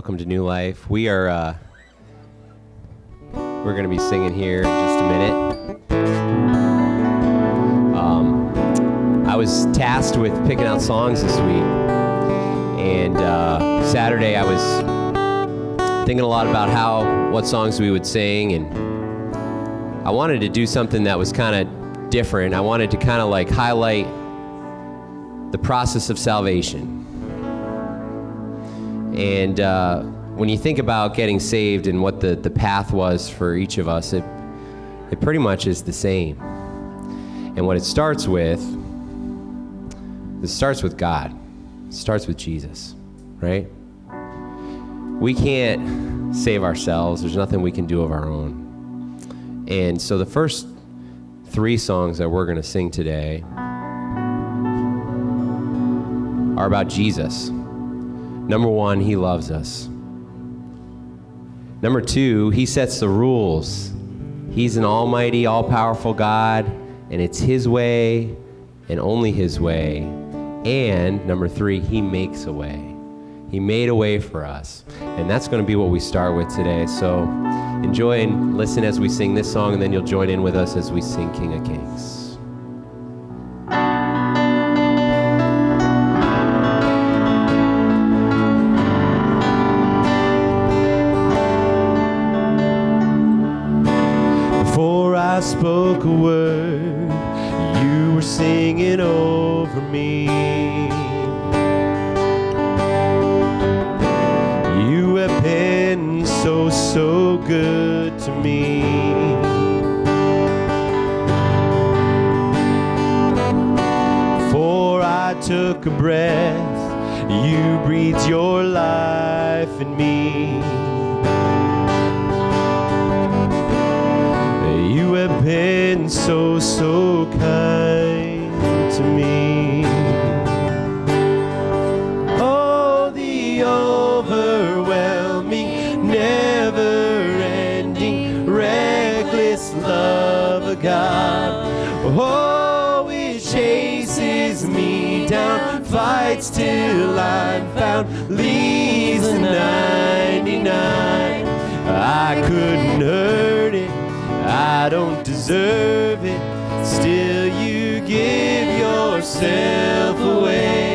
Welcome to New Life. We are uh, we're going to be singing here in just a minute. Um, I was tasked with picking out songs this week, and uh, Saturday I was thinking a lot about how what songs we would sing, and I wanted to do something that was kind of different. I wanted to kind of like highlight the process of salvation. And uh, when you think about getting saved and what the, the path was for each of us, it, it pretty much is the same. And what it starts with, it starts with God. It starts with Jesus, right? We can't save ourselves. There's nothing we can do of our own. And so the first three songs that we're going to sing today are about Jesus. Number one, he loves us. Number two, he sets the rules. He's an almighty, all powerful God, and it's his way and only his way. And number three, he makes a way. He made a way for us. And that's going to be what we start with today. So enjoy and listen as we sing this song, and then you'll join in with us as we sing King of Kings. down. Oh, it chases me down, fights till I'm found, leaves the 99. I couldn't hurt it, I don't deserve it. Still, you give yourself away.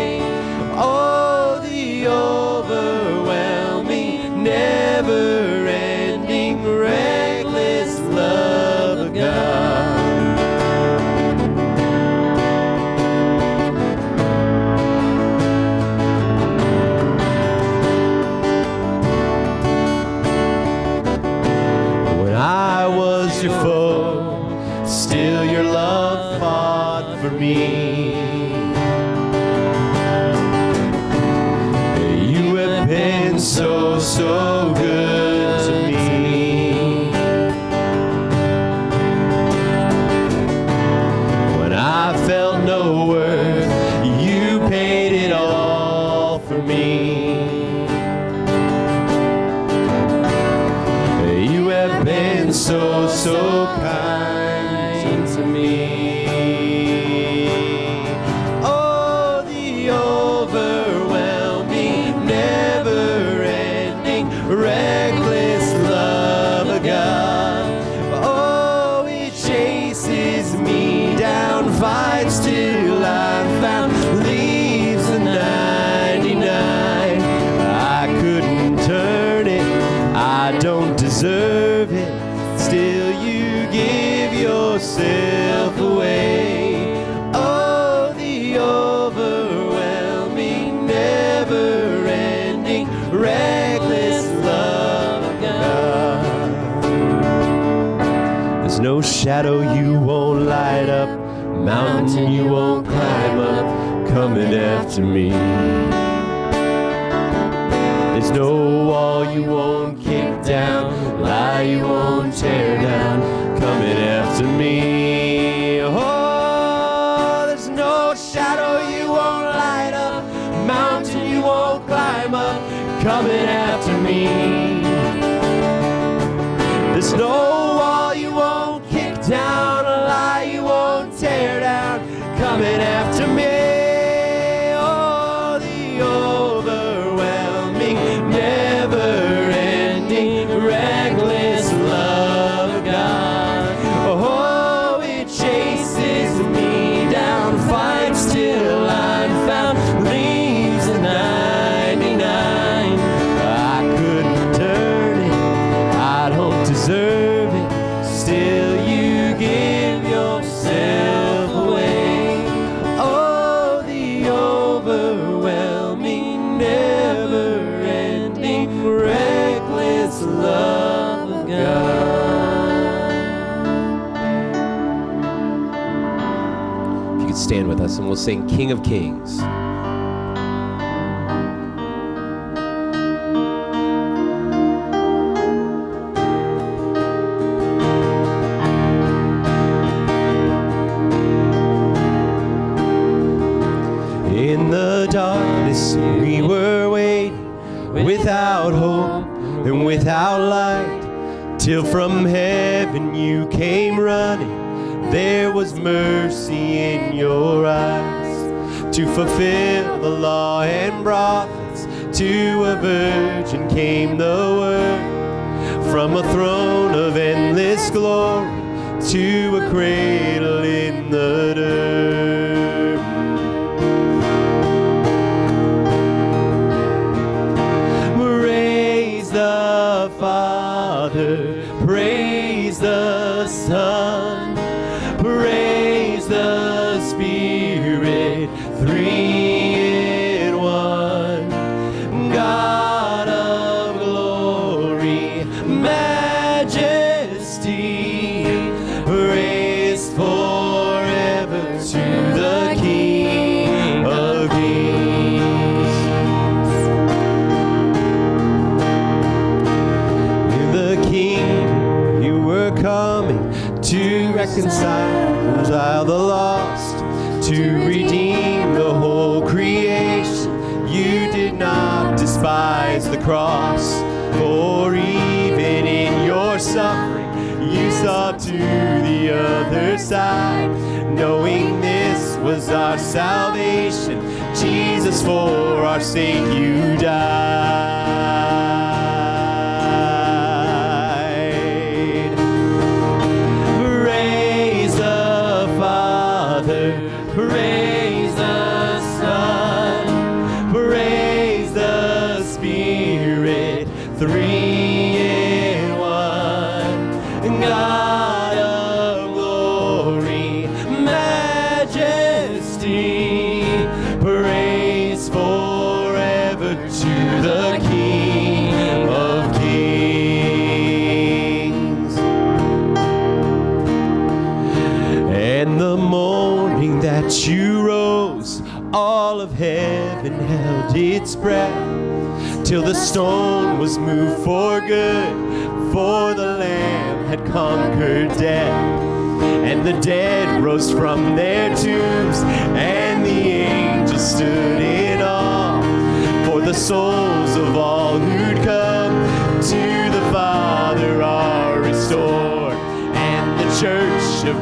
to me. There's no wall you won't kick down, lie you won't tear us and we'll sing King of Kings.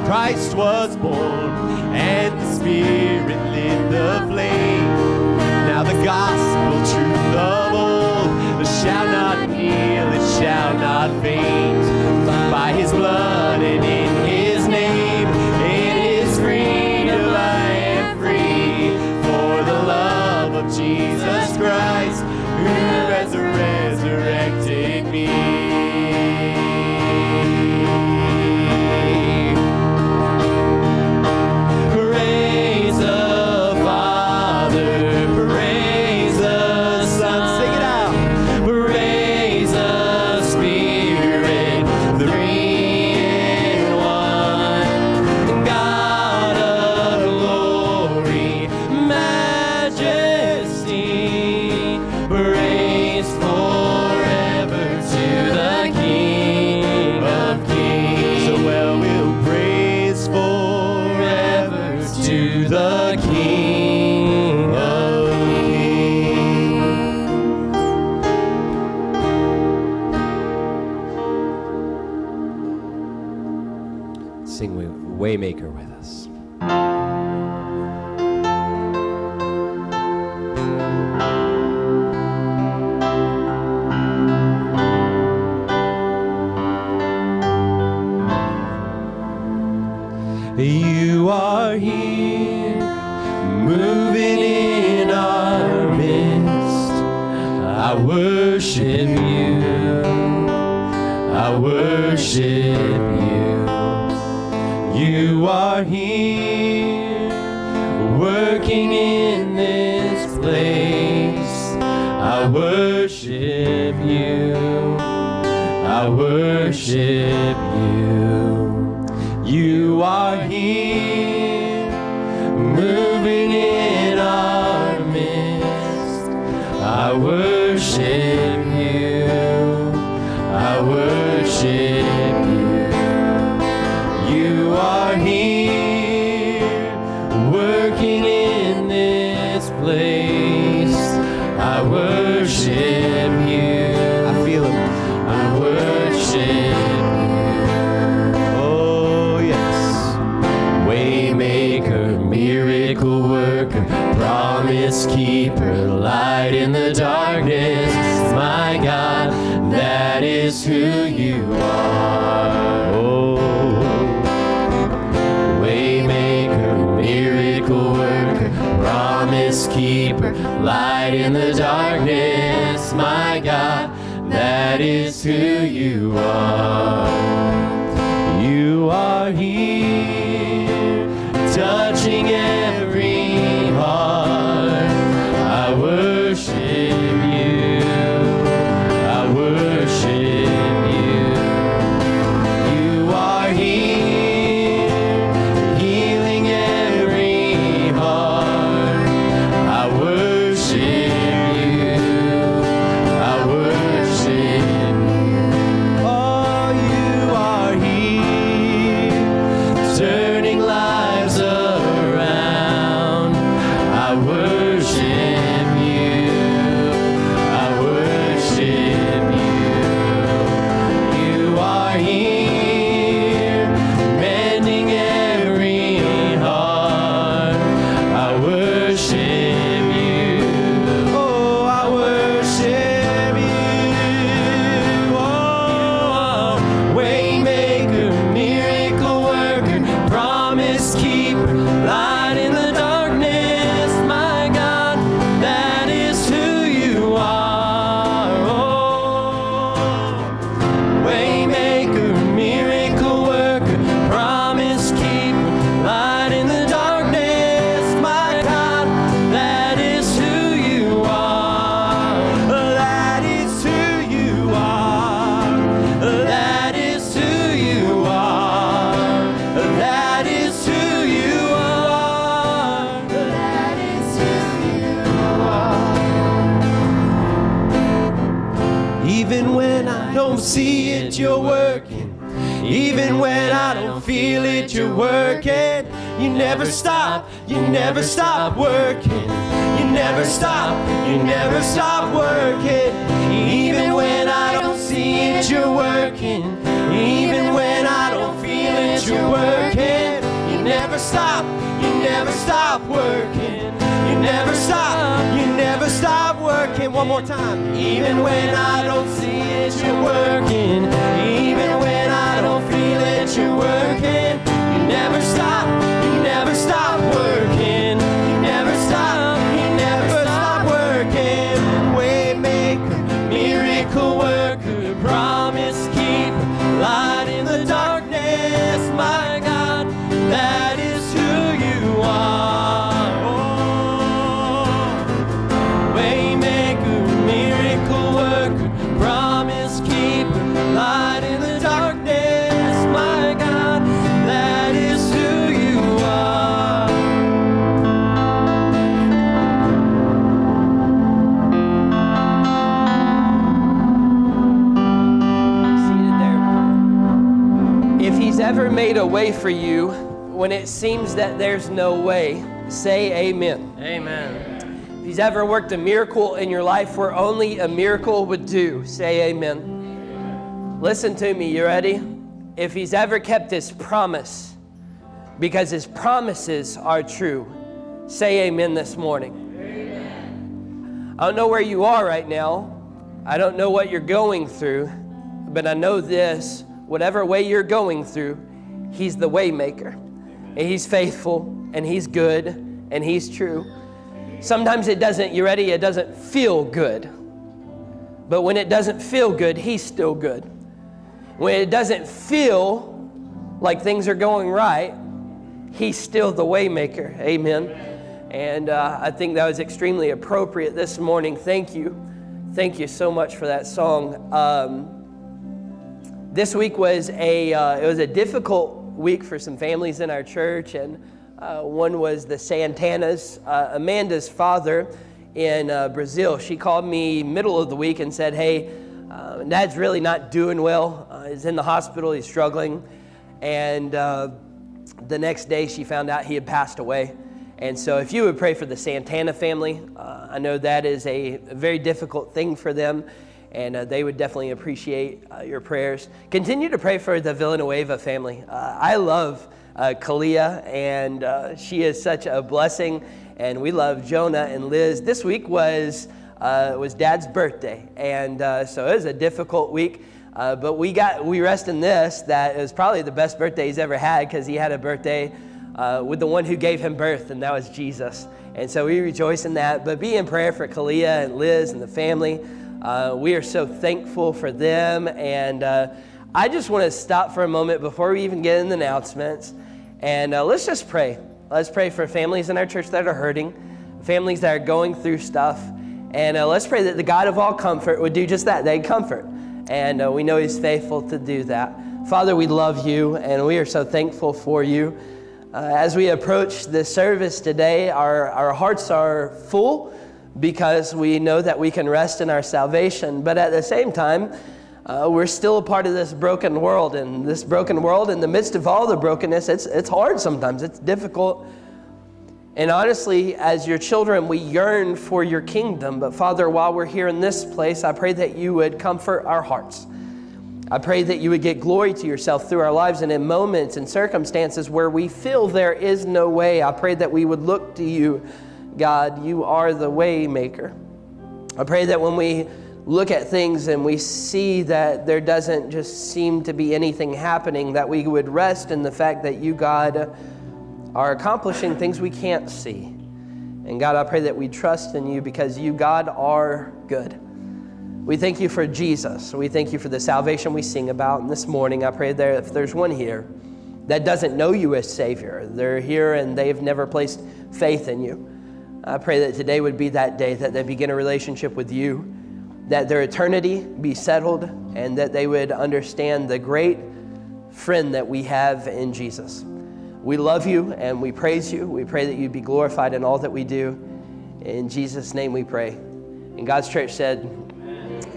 Christ was born, and the Spirit lit the flame. Now the gospel truth of old shall not kneel, it shall not fade. Yeah. A miracle in your life where only a miracle would do, say amen. Listen to me, you ready? If he's ever kept his promise, because his promises are true, say amen this morning. I don't know where you are right now. I don't know what you're going through, but I know this whatever way you're going through, He's the waymaker. And He's faithful, and He's good, and He's true. Sometimes it doesn't, you ready? It doesn't feel good. But when it doesn't feel good, He's still good. When it doesn't feel like things are going right, He's still the waymaker. Amen. And uh, I think that was extremely appropriate this morning. Thank you. Thank you so much for that song. Um, this week was a uh, it was a difficult week for some families in our church, and uh, one was the Santanas. Uh, Amanda's father in uh, Brazil. She called me middle of the week and said, "Hey, uh, Dad's really not doing well. Uh, he's in the hospital. He's struggling." And uh, the next day, she found out he had passed away. And so, if you would pray for the Santana family, I know that is a very difficult thing for them, and uh, they would definitely appreciate uh, your prayers. Continue to pray for the Villanueva family. Uh, I love uh, Kalia, and uh, she is such a blessing, and we love Jonah and Liz. This week was uh, was Dad's birthday, and uh, so it was a difficult week. Uh, but we got we rest in this that it was probably the best birthday he's ever had because he had a birthday uh, with the one who gave him birth, and that was Jesus. And so we rejoice in that. But be in prayer for Kalia and Liz and the family. We are so thankful for them. And I just want to stop for a moment before we even get in the announcements. And uh, let's just pray. Let's pray for families in our church that are hurting, families that are going through stuff. And uh, let's pray that the God of all comfort would do just that. They'd comfort. And uh, we know He's faithful to do that. Father, we love you, and we are so thankful for you. Uh, as we approach this service today, our, our hearts are full because we know that we can rest in our salvation. But at the same time, uh, we're still a part of this broken world. And this broken world, in the midst of all the brokenness, it's, it's hard sometimes, it's difficult. And honestly, as your children, we yearn for your kingdom. But Father, while we're here in this place, I pray that you would comfort our hearts. I pray that you would get glory to yourself through our lives and in moments and circumstances where we feel there is no way. I pray that we would look to you, God. You are the way maker. I pray that when we look at things and we see that there doesn't just seem to be anything happening, that we would rest in the fact that you, God, are accomplishing things we can't see. And God, I pray that we trust in you because you, God, are good. We thank you for Jesus. We thank you for the salvation we sing about. And this morning, I pray that if there's one here that doesn't know you as Savior, they're here and they've never placed faith in you. I pray that today would be that day that they begin a relationship with you, that their eternity be settled, and that they would understand the great friend that we have in Jesus. We love you and we praise you. We pray that you be glorified in all that we do. In Jesus' name we pray. And God's church said,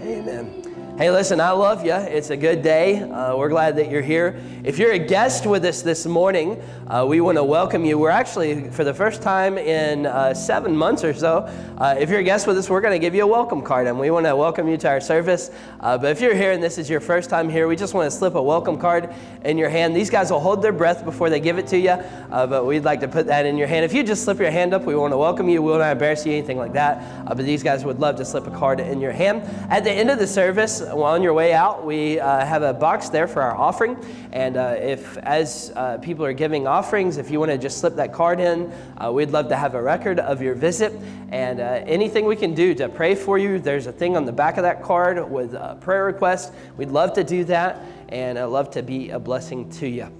Amen. Hey, listen, I love you. It's a good day. Uh, we're glad that you're here. If you're a guest with us this morning, uh, we want to welcome you. We're actually, for the first time in uh, seven months or so, uh, if you're a guest with us, we're going to give you a welcome card, and we want to welcome you to our service. Uh, but if you're here and this is your first time here, we just want to slip a welcome card in your hand. These guys will hold their breath before they give it to you, uh, but we'd like to put that in your hand. If you just slip your hand up, we want to welcome you. We will not embarrass you, anything like that. but these guys would love to slip a card in your hand. At the end of the service, on your way out, we uh, have a box there for our offering. And uh, if, as uh, people are giving offerings, if you want to just slip that card in, uh, we'd love to have a record of your visit. And uh, anything we can do to pray for you, there's a thing on the back of that card with a prayer request. We'd love to do that, and I'd love to be a blessing to you.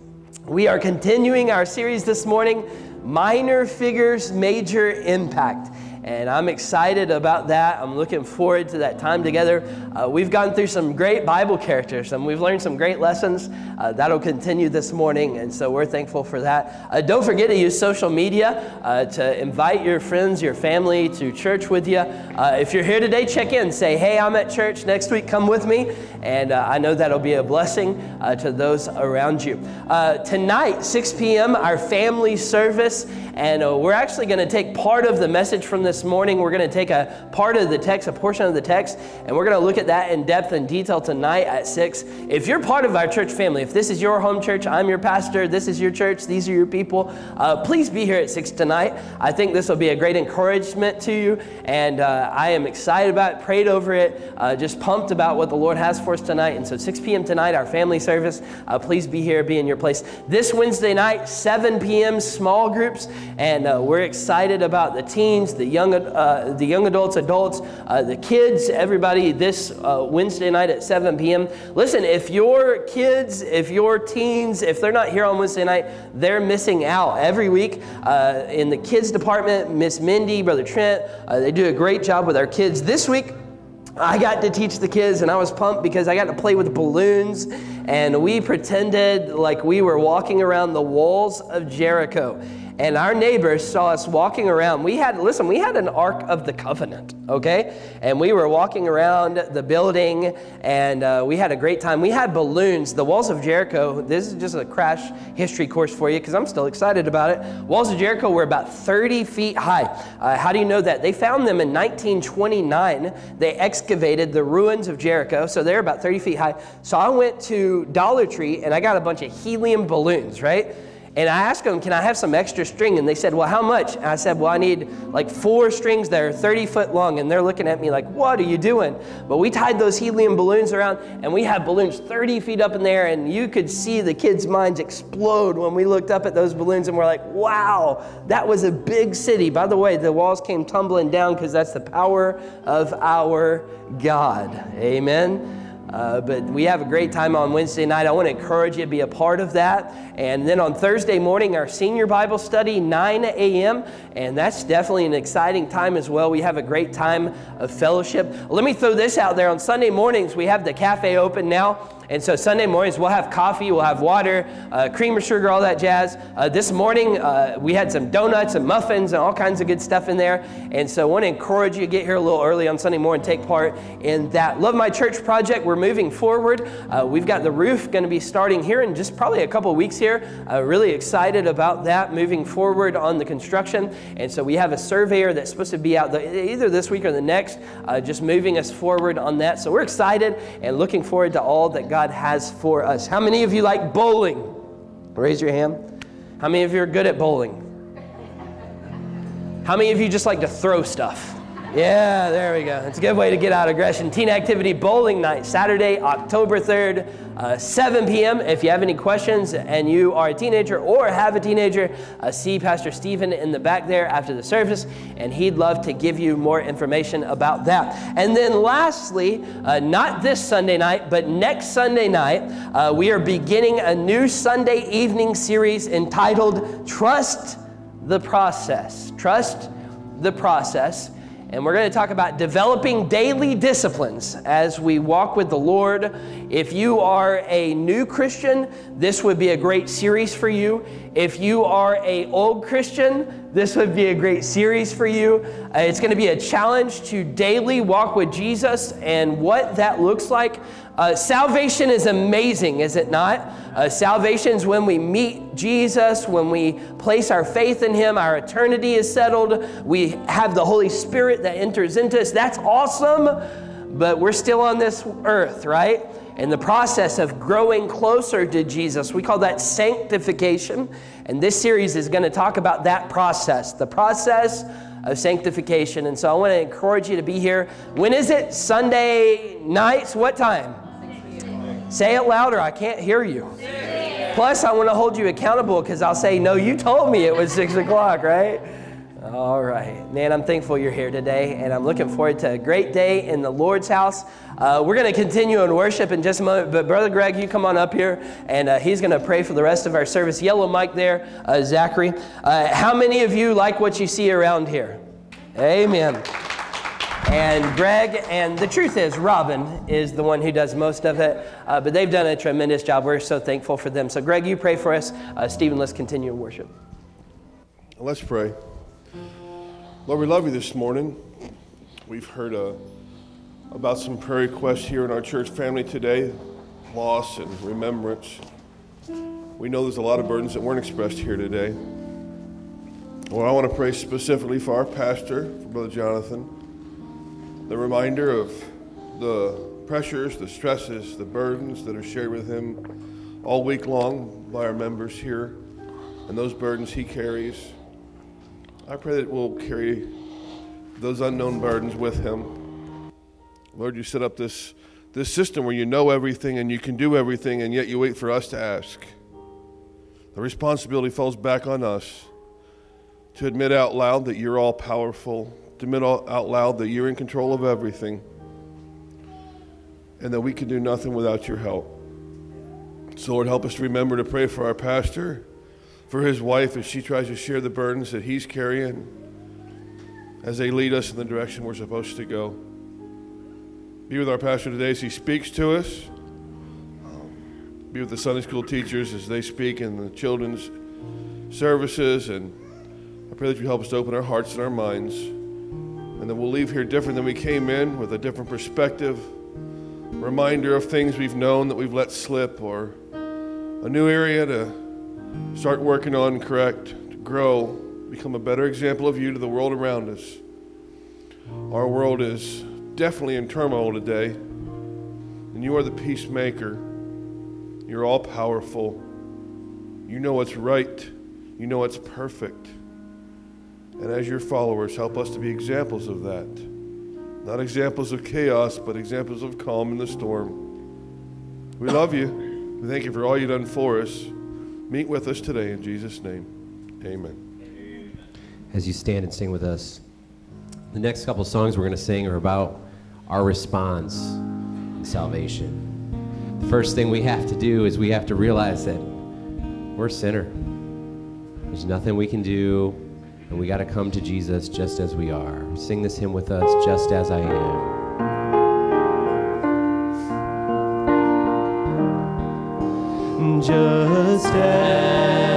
We are continuing our series this morning Minor Figures, Major Impact and I'm excited about that. I'm looking forward to that time together. Uh, we've gone through some great Bible characters and we've learned some great lessons. Uh, that'll continue this morning, and so we're thankful for that. Uh, don't forget to use social media uh, to invite your friends, your family to church with you. Uh, if you're here today, check in. Say, hey, I'm at church next week, come with me. And uh, I know that'll be a blessing to those around you. tonight, 6 p.m., our family service, and we're actually going to take part of the message from this morning. We're going to take a part of the text, a portion of the text, and we're going to look at that in depth and detail tonight at 6. If you're part of our church family, if this is your home church, I'm your pastor, this is your church, these are your people, uh, please be here at 6 tonight. I think this will be a great encouragement to you, and uh, I am excited about it, prayed over it, uh, just pumped about what the Lord has for us tonight. And so, 6 p.m. tonight, our family service, uh, please be here, be in your place. This Wednesday night, 7 p.m., small groups, and uh, we're excited about the teens, the young, uh, the young adults, adults, the kids, everybody this Wednesday night at 7 p.m. Listen, if your kids, if your teens, if they're not here on Wednesday night, they're missing out. Every week uh, in the kids department, Miss Mindy, Brother Trent, uh, they do a great job with our kids. This week, I got to teach the kids, and I was pumped because I got to play with balloons, and we pretended like we were walking around the walls of Jericho and our neighbors saw us walking around. We had, listen, we had an Ark of the Covenant, okay? And we were walking around the building and uh, we had a great time. We had balloons. The walls of Jericho, this is just a crash history course for you because I'm still excited about it. Walls of Jericho were about 30 feet high. Uh, how do you know that? They found them in 1929. They excavated the ruins of Jericho, so they're about 30 feet high. So I went to Dollar Tree and I got a bunch of helium balloons, right? And I asked them, Can I have some extra string? And they said, Well, how much? And I said, Well, I need like four strings that are 30 foot long. And they're looking at me like, What are you doing? But we tied those helium balloons around and we had balloons 30 feet up in the air. And you could see the kids' minds explode when we looked up at those balloons and we're like, Wow, that was a big city. By the way, the walls came tumbling down because that's the power of our God. Amen. Uh, but we have a great time on Wednesday night. I want to encourage you to be a part of that. And then on Thursday morning, our senior Bible study, 9 a.m. And that's definitely an exciting time as well. We have a great time of fellowship. Let me throw this out there. On Sunday mornings, we have the cafe open now. And so Sunday mornings, we'll have coffee, we'll have water, uh, cream or sugar, all that jazz. Uh, this morning, uh, we had some donuts and muffins and all kinds of good stuff in there. And so I want to encourage you to get here a little early on Sunday morning, take part in that. Love My Church project, we're moving forward. Uh, we've got the roof going to be starting here in just probably a couple weeks here. Uh, really excited about that, moving forward on the construction. And so we have a surveyor that's supposed to be out the, either this week or the next, uh, just moving us forward on that. So we're excited and looking forward to all that God God has for us. How many of you like bowling? Raise your hand. How many of you are good at bowling? How many of you just like to throw stuff? Yeah, there we go. It's a good way to get out of aggression. Teen Activity Bowling Night, Saturday, October 3rd, uh, 7 p.m. If you have any questions and you are a teenager or have a teenager, uh, see Pastor Stephen in the back there after the service, and he'd love to give you more information about that. And then lastly, uh, not this Sunday night, but next Sunday night, uh, we are beginning a new Sunday evening series entitled Trust the Process. Trust the Process. And we're going to talk about developing daily disciplines as we walk with the Lord. If you are a new Christian, this would be a great series for you. If you are a old Christian, this would be a great series for you. Uh, it's going to be a challenge to daily walk with Jesus and what that looks like. Uh, salvation is amazing, is it not? Uh, salvation is when we meet Jesus, when we place our faith in Him, our eternity is settled. We have the Holy Spirit that enters into us. That's awesome, but we're still on this earth, right? In the process of growing closer to Jesus. We call that sanctification. And this series is going to talk about that process, the process of sanctification. And so I want to encourage you to be here. When is it? Sunday nights? What time? Say it louder. I can't hear you. Plus, I want to hold you accountable because I'll say, No, you told me it was six o'clock, right? All right. Man, I'm thankful you're here today, and I'm looking forward to a great day in the Lord's house. Uh, we're going to continue in worship in just a moment, but Brother Greg, you come on up here, and uh, he's going to pray for the rest of our service. Yellow mic there, uh, Zachary. Uh, how many of you like what you see around here? Amen and Greg, and the truth is, Robin is the one who does most of it, uh, but they've done a tremendous job. We're so thankful for them. So, Greg, you pray for us. Uh, Stephen, let's continue in worship. Let's pray. Lord, we love you this morning. We've heard uh, about some prayer requests here in our church family today loss and remembrance. We know there's a lot of burdens that weren't expressed here today. Well, I want to pray specifically for our pastor, for Brother Jonathan the reminder of the pressures, the stresses, the burdens that are shared with him all week long by our members here, and those burdens he carries. I pray that we'll carry those unknown burdens with him. Lord, you set up this, this system where you know everything and you can do everything, and yet you wait for us to ask. The responsibility falls back on us to admit out loud that you're all powerful, admit out loud that you're in control of everything and that we can do nothing without your help. So, Lord, help us to remember to pray for our pastor, for his wife as she tries to share the burdens that he's carrying as they lead us in the direction we're supposed to go. Be with our pastor today as he speaks to us. Be with the Sunday school teachers as they speak in the children's services. And I pray that you help us to open our hearts and our minds and that we'll leave here different than we came in with a different perspective, reminder of things we've known that we've let slip, or a new area to start working on, correct, to grow, become a better example of you to the world around us. Our world is definitely in turmoil today, and you are the peacemaker. You're all powerful. You know what's right, you know what's perfect. And as your followers, help us to be examples of that. Not examples of chaos, but examples of calm in the storm. We love you. We thank you for all you've done for us. Meet with us today in Jesus' name. Amen. As you stand and sing with us, the next couple songs we're going to sing are about our response in salvation. The first thing we have to do is we have to realize that we're a sinner. There's nothing we can do and we got to come to Jesus just as we are. Sing this hymn with us, Just As I Am. Just as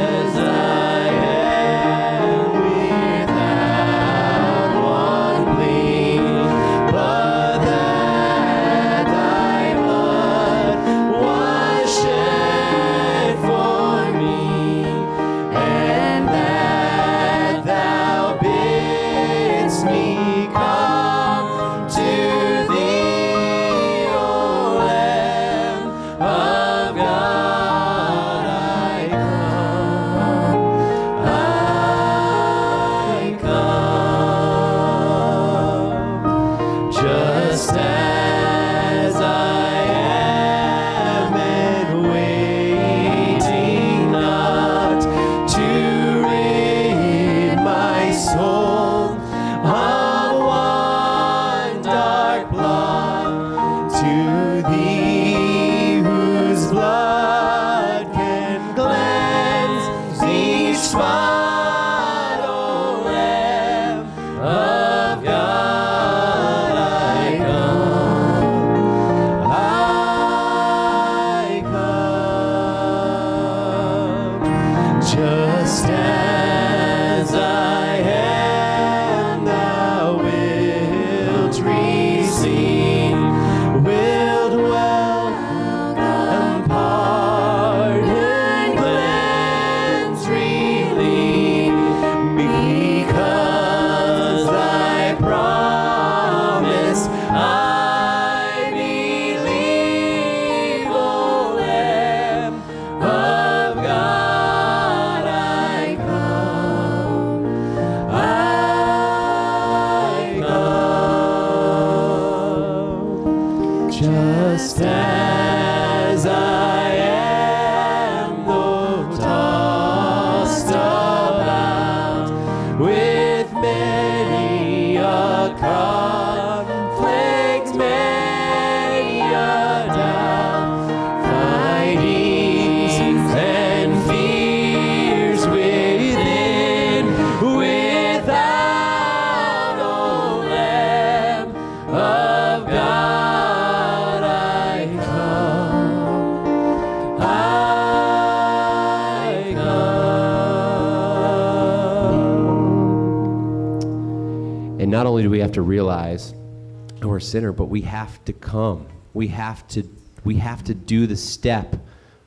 a sinner, but we have to come. We have to we have to do the step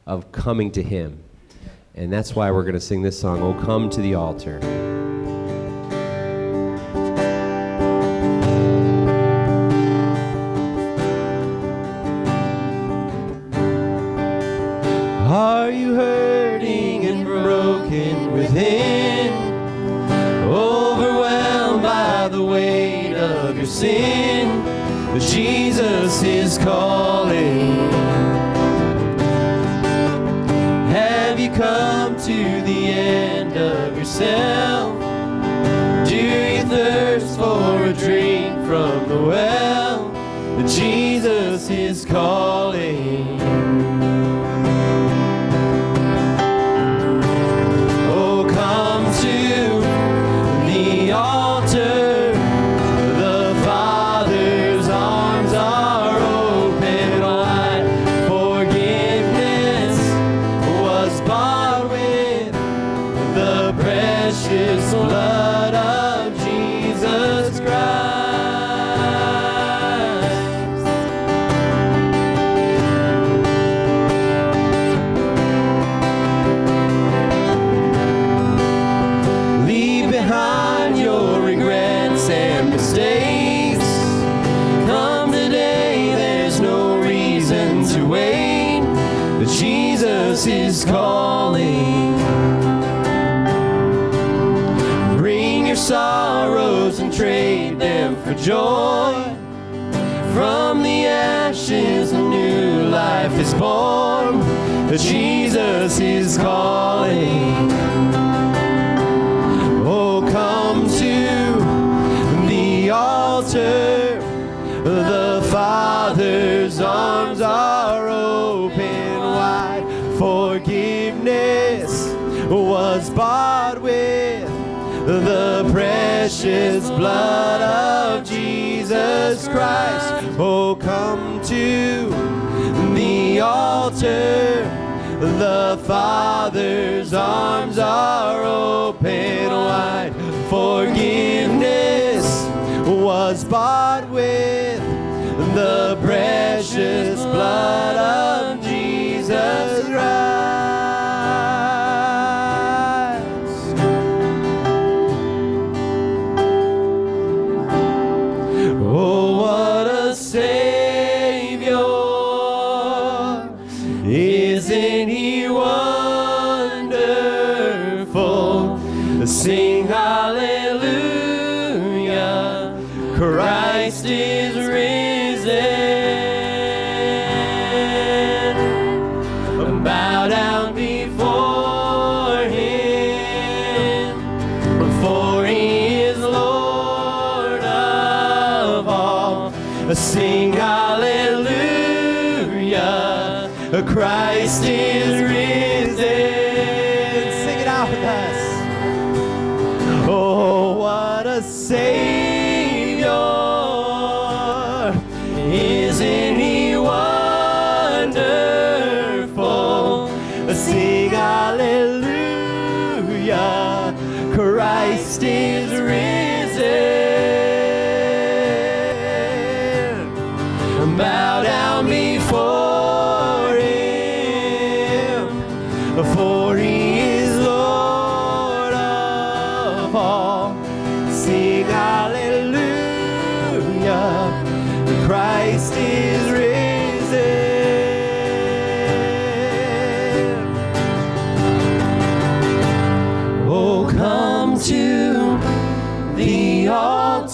of coming to him. And that's why we're going to sing this song, Oh Come to the Altar.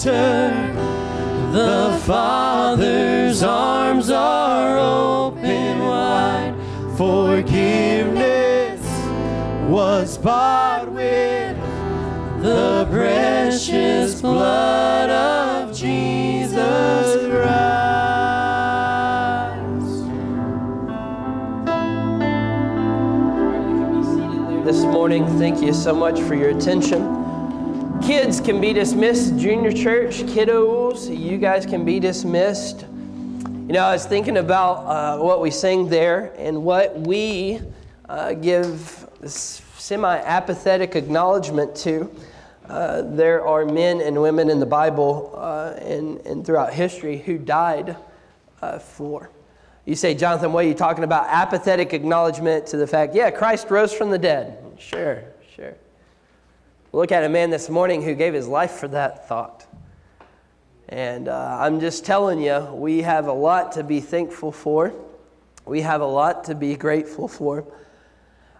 Altar. The Father's arms are open wide. Forgiveness was bought with the precious blood of Jesus Christ. this morning. Thank you so much for your attention. Kids can be dismissed. Junior church, kiddos, you guys can be dismissed. You know, I was thinking about uh, what we sing there and what we uh, give semi apathetic acknowledgement to. uh, there are men and women in the Bible uh, and, and throughout history who died uh, for. You say, Jonathan, what are you talking about? Apathetic acknowledgement to the fact, yeah, Christ rose from the dead. Sure, sure. Look at a man this morning who gave his life for that thought. And uh, I'm just telling you, we have a lot to be thankful for. We have a lot to be grateful for.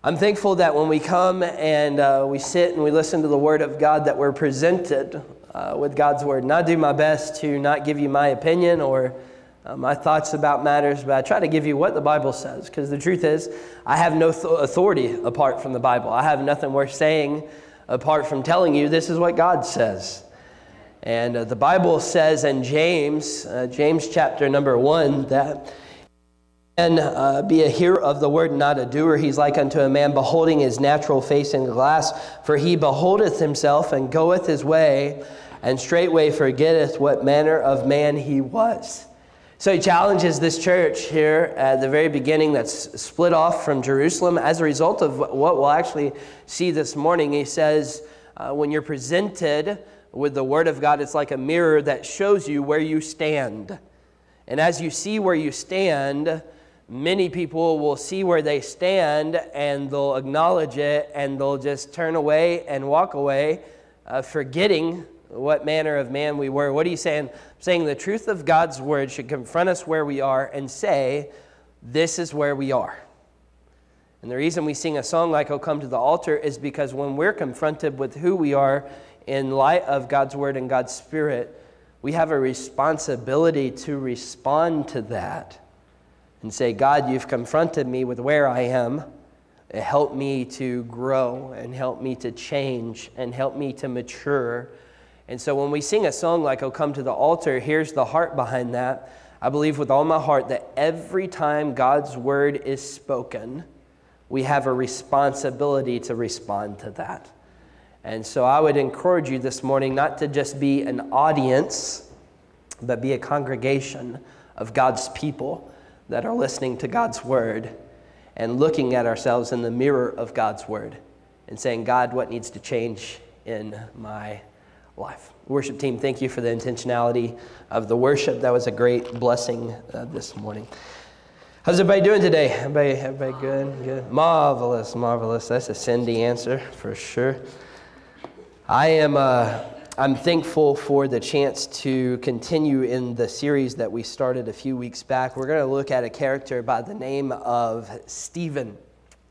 I'm thankful that when we come and uh, we sit and we listen to the Word of God, that we're presented uh, with God's Word. And I do my best to not give you my opinion or uh, my thoughts about matters, but I try to give you what the Bible says. Because the truth is, I have no th- authority apart from the Bible. I have nothing worth saying apart from telling you this is what God says. And uh, the Bible says in James, uh, James chapter number one, that and uh, be a hearer of the word, not a doer. He's like unto a man beholding his natural face in glass. For he beholdeth himself and goeth his way, and straightway forgetteth what manner of man he was. So he challenges this church here at the very beginning that's split off from Jerusalem as a result of what we'll actually see this morning. He says, uh, when you're presented with the Word of God, it's like a mirror that shows you where you stand. And as you see where you stand, many people will see where they stand and they'll acknowledge it and they'll just turn away and walk away, uh, forgetting what manner of man we were. What are you saying? Saying the truth of God's word should confront us where we are and say, This is where we are. And the reason we sing a song like Oh Come to the Altar is because when we're confronted with who we are in light of God's word and God's spirit, we have a responsibility to respond to that and say, God, you've confronted me with where I am. Help me to grow and help me to change and help me to mature. And so when we sing a song like, Oh, come to the altar, here's the heart behind that. I believe with all my heart that every time God's word is spoken, we have a responsibility to respond to that. And so I would encourage you this morning not to just be an audience, but be a congregation of God's people that are listening to God's word and looking at ourselves in the mirror of God's word and saying, God, what needs to change in my life? Worship team, thank you for the intentionality of the worship. That was a great blessing uh, this morning. How's everybody doing today? Everybody, everybody good? Good. Marvelous, marvelous. That's a Cindy answer for sure. I am. Uh, I'm thankful for the chance to continue in the series that we started a few weeks back. We're going to look at a character by the name of Stephen.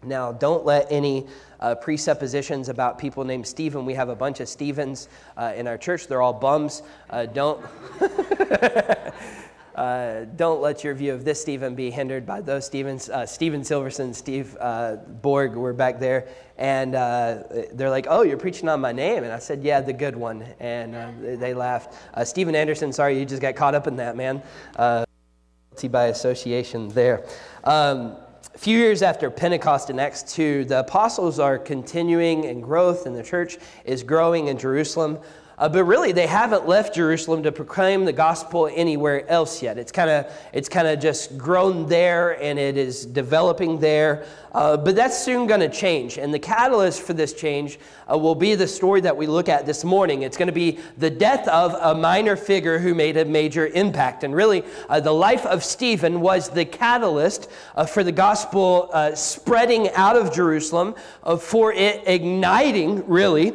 Now, don't let any uh, presuppositions about people named Stephen. We have a bunch of Stephens uh, in our church. They're all bums. Uh, don't. Uh, don't let your view of this Stephen be hindered by those Stevens. Uh, Stephen Silverson, Steve uh, Borg were back there, and they're like, "Oh, you're preaching on my name," and I said, "Yeah, the good one," and they laughed. Stephen Anderson, sorry, you just got caught up in that, man. by association there. Um, a few years after Pentecost in Acts 2, the apostles are continuing in growth, and the church is growing in Jerusalem. Uh, but really, they haven't left Jerusalem to proclaim the gospel anywhere else yet. It's kind of it's kind of just grown there and it is developing there. Uh, but that's soon going to change. And the catalyst for this change uh, will be the story that we look at this morning. It's going to be the death of a minor figure who made a major impact. And really, uh, the life of Stephen was the catalyst uh, for the gospel uh, spreading out of Jerusalem, uh, for it igniting, really.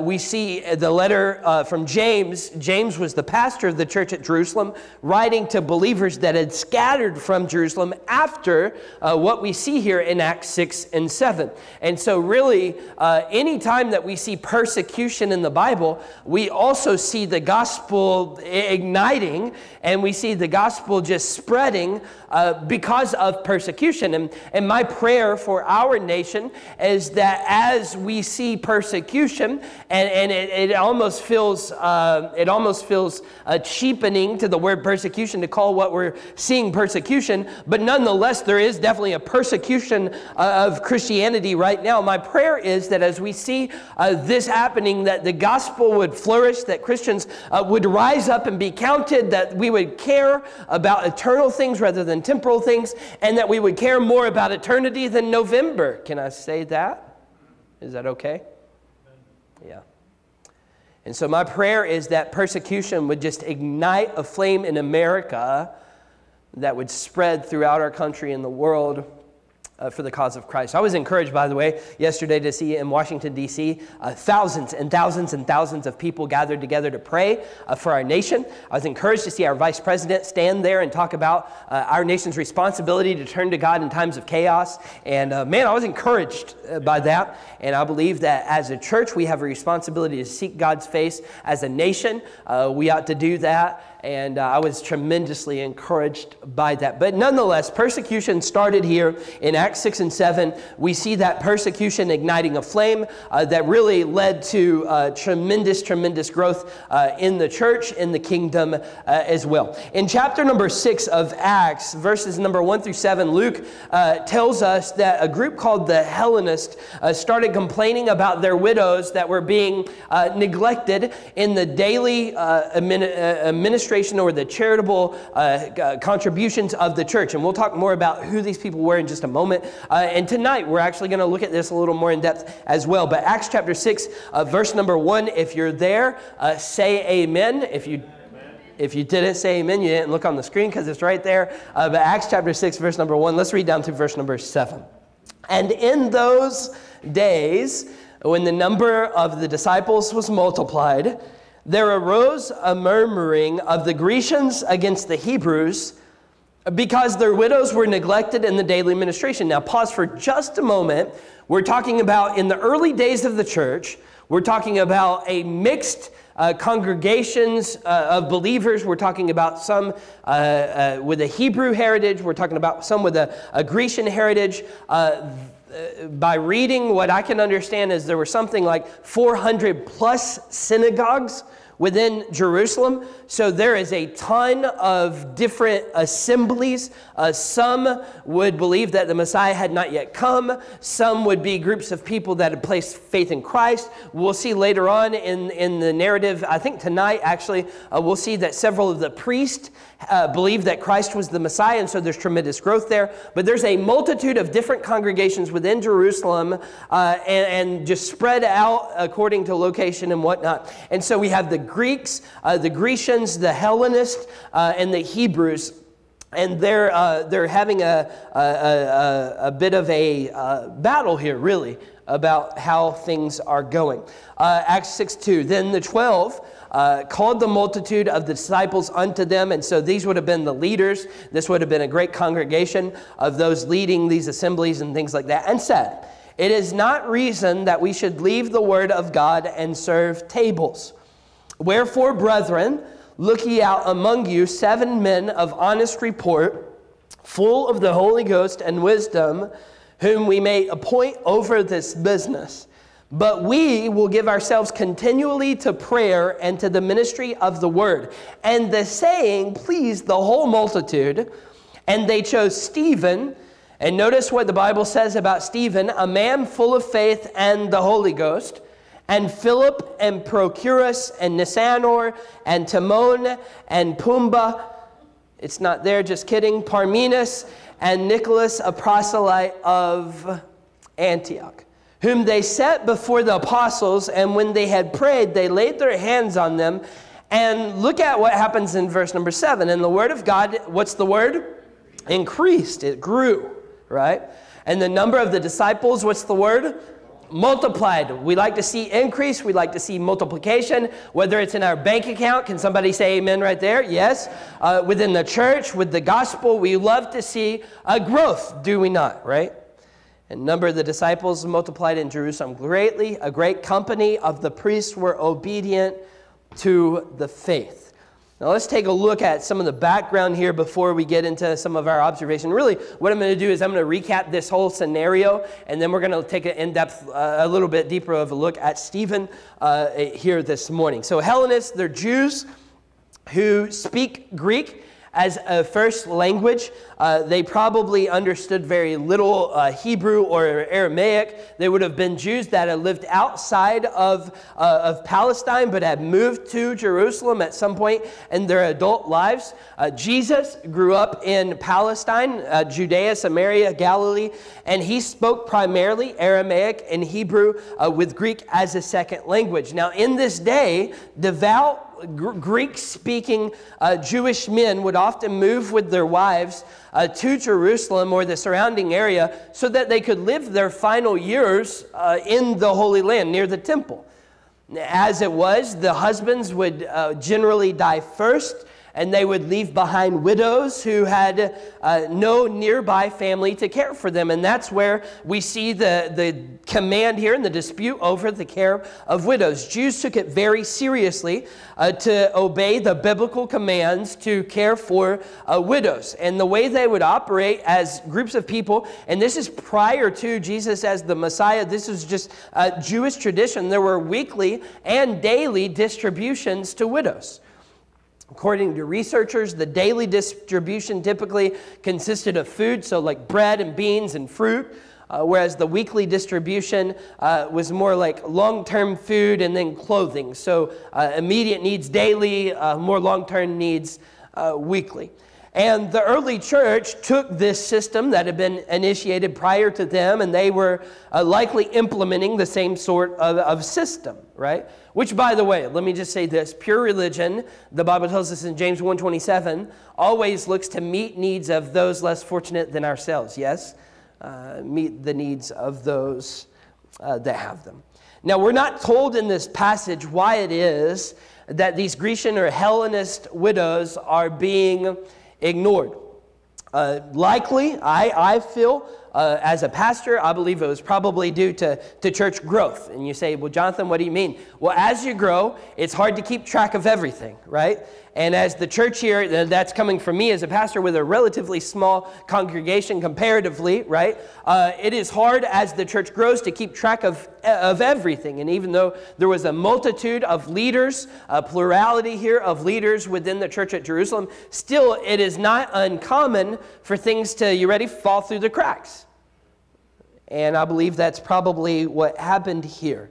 we see the letter from James. James was the pastor of the church at Jerusalem, writing to believers that had scattered from Jerusalem after what we see here in Acts 6 and 7. And so, really, uh, anytime that we see persecution in the Bible, we also see the gospel igniting and we see the gospel just spreading uh, because of persecution. And, and my prayer for our nation is that as we see persecution, and, and it, it almost feels, uh, it almost feels uh, cheapening to the word persecution to call what we're seeing persecution, but nonetheless, there is definitely a persecution uh, of Christianity right now. My prayer is that as we see uh, this happening, that the gospel would flourish, that Christians would rise up and be counted, that we would care about eternal things rather than temporal things, and that we would care more about eternity than November. Can I say that? Is that okay? And so, my prayer is that persecution would just ignite a flame in America that would spread throughout our country and the world uh, for the cause of Christ. I was encouraged, by the way, yesterday to see in Washington, D.C., uh, thousands and thousands and thousands of people gathered together to pray uh, for our nation. I was encouraged to see our vice president stand there and talk about uh, our nation's responsibility to turn to God in times of chaos. And uh, man, I was encouraged uh, by that. And I believe that as a church, we have a responsibility to seek God's face. As a nation, we ought to do that and uh, I was tremendously encouraged by that. But nonetheless, persecution started here in Acts 6 and 7. We see that persecution igniting a flame uh, that really led to uh, tremendous, tremendous growth uh, in the church, in the kingdom uh, as well. In chapter number 6 of Acts, verses number 1 through 7, Luke uh, tells us that a group called the Hellenists started complaining about their widows that were being neglected in the daily administration administration or the charitable uh, uh, contributions of the church. And we'll talk more about who these people were in just a moment. Uh, and tonight, we're actually going to look at this a little more in depth as well. But Acts chapter 6, uh, verse number 1, if you're there, say amen. If you if you didn't say amen, you didn't look on the screen because it's right there. Uh, but Acts chapter 6, verse number 1, let's read down to verse number 7. And in those days, when the number of the disciples was multiplied, there arose a murmuring of the Grecians against the Hebrews because their widows were neglected in the daily ministration. Now, pause for just a moment. We're talking about in the early days of the church, we're talking about a mixed uh, congregations uh, of believers. We're talking about some uh, uh with a Hebrew heritage. We're talking about some with a, a Grecian heritage. Uh, uh, by reading what I can understand is there were something like 400 plus synagogues within Jerusalem. So there is a ton of different assemblies. Uh, some would believe that the Messiah had not yet come. Some would be groups of people that had placed faith in Christ. We'll see later on in, in the narrative, I think tonight actually, uh, we'll see that several of the priests uh, believed that Christ was the Messiah, and so there's tremendous growth there. But there's a multitude of different congregations within Jerusalem uh, and, and, just spread out according to location and whatnot. And so we have the Greeks, uh, the Grecians, the Hellenists, uh, and the Hebrews and they're, uh, they're having a, a, a, a, bit of a uh, battle here, really, about how things are going. Uh, Acts 6 2. Then the 12 uh, called the multitude of the disciples unto them. And so these would have been the leaders. This would have been a great congregation of those leading these assemblies and things like that, and said, It is not reason that we should leave the word of God and serve tables. Wherefore, brethren, look ye out among you seven men of honest report, full of the Holy Ghost and wisdom, whom we may appoint over this business. But we will give ourselves continually to prayer and to the ministry of the word. And the saying pleased the whole multitude. And they chose Stephen. And notice what the Bible says about Stephen a man full of faith and the Holy Ghost. And Philip and Prochorus and Nicanor and Timon and Pumbaa. It's not there, just kidding. Parmenas and Nicholas, a proselyte of Antioch whom they set before the apostles, and when they had prayed, they laid their hands on them. And look at what happens in verse number seven. And the word of God, what's the word? Increased, it grew, right? And the number of the disciples, what's the word? Multiplied. We like to see increase, we like to see multiplication, whether it's in our bank account. Can somebody say amen right there? Yes. Uh, within the church, with the gospel, we love to see a growth, do we not, right? And number of the disciples multiplied in Jerusalem greatly. A great company of the priests were obedient to the faith. Now let's take a look at some of the background here before we get into some of our observation. Really, what I'm going to do is I'm going to recap this whole scenario, and then we're going to take an in-depth, uh, a little bit deeper of a look at Stephen uh, here this morning. So Hellenists, they're Jews who speak Greek as a first language. Uh, they probably understood very little uh, Hebrew or Aramaic. They would have been Jews that had lived outside of, uh, of Palestine but had moved to Jerusalem at some point in their adult lives. Uh, Jesus grew up in Palestine, uh, Judea, Samaria, Galilee, and he spoke primarily Aramaic and Hebrew with Greek as a second language. Now, in this day, devout Greek speaking Jewish men would often move with their wives uh, to Jerusalem or the surrounding area so that they could live their final years uh, in the Holy Land near the temple. As it was, the husbands would uh, generally die first and they would leave behind widows who had uh, no nearby family to care for them. And that's where we see the, the command here and the dispute over the care of widows. Jews took it very seriously uh, to obey the biblical commands to care for uh, widows. And the way they would operate as groups of people, and this is prior to Jesus as the Messiah, this is just Jewish tradition. There were weekly and daily distributions to widows. According to researchers, the daily distribution typically consisted of food, so like bread and beans and fruit, uh, whereas the weekly distribution uh, was more like long term food and then clothing. So uh, immediate needs daily, uh, more long term needs uh, weekly. And the early church took this system that had been initiated prior to them, and they were uh, likely implementing the same sort of, of system, right? Which, by the way, let me just say this pure religion, the Bible tells us in James 1.27, always looks to meet needs of those less fortunate than ourselves, yes? Uh, meet the needs of those uh, that have them. Now, we're not told in this passage why it is that these Grecian or Hellenist widows are being ignored. Uh, likely, I, I feel, uh, as a pastor, I believe it was probably due to, to church growth. And you say, well, Jonathan, what do you mean? Well, as you grow, it's hard to keep track of everything, right? And as the church here, that's coming from me as a pastor with a relatively small congregation comparatively, right? Uh, it is hard as the church grows to keep track of, of everything. And even though there was a multitude of leaders, a plurality here of leaders within the church at Jerusalem, still it is not uncommon for things to, you ready, fall through the cracks. And I believe that's probably what happened here.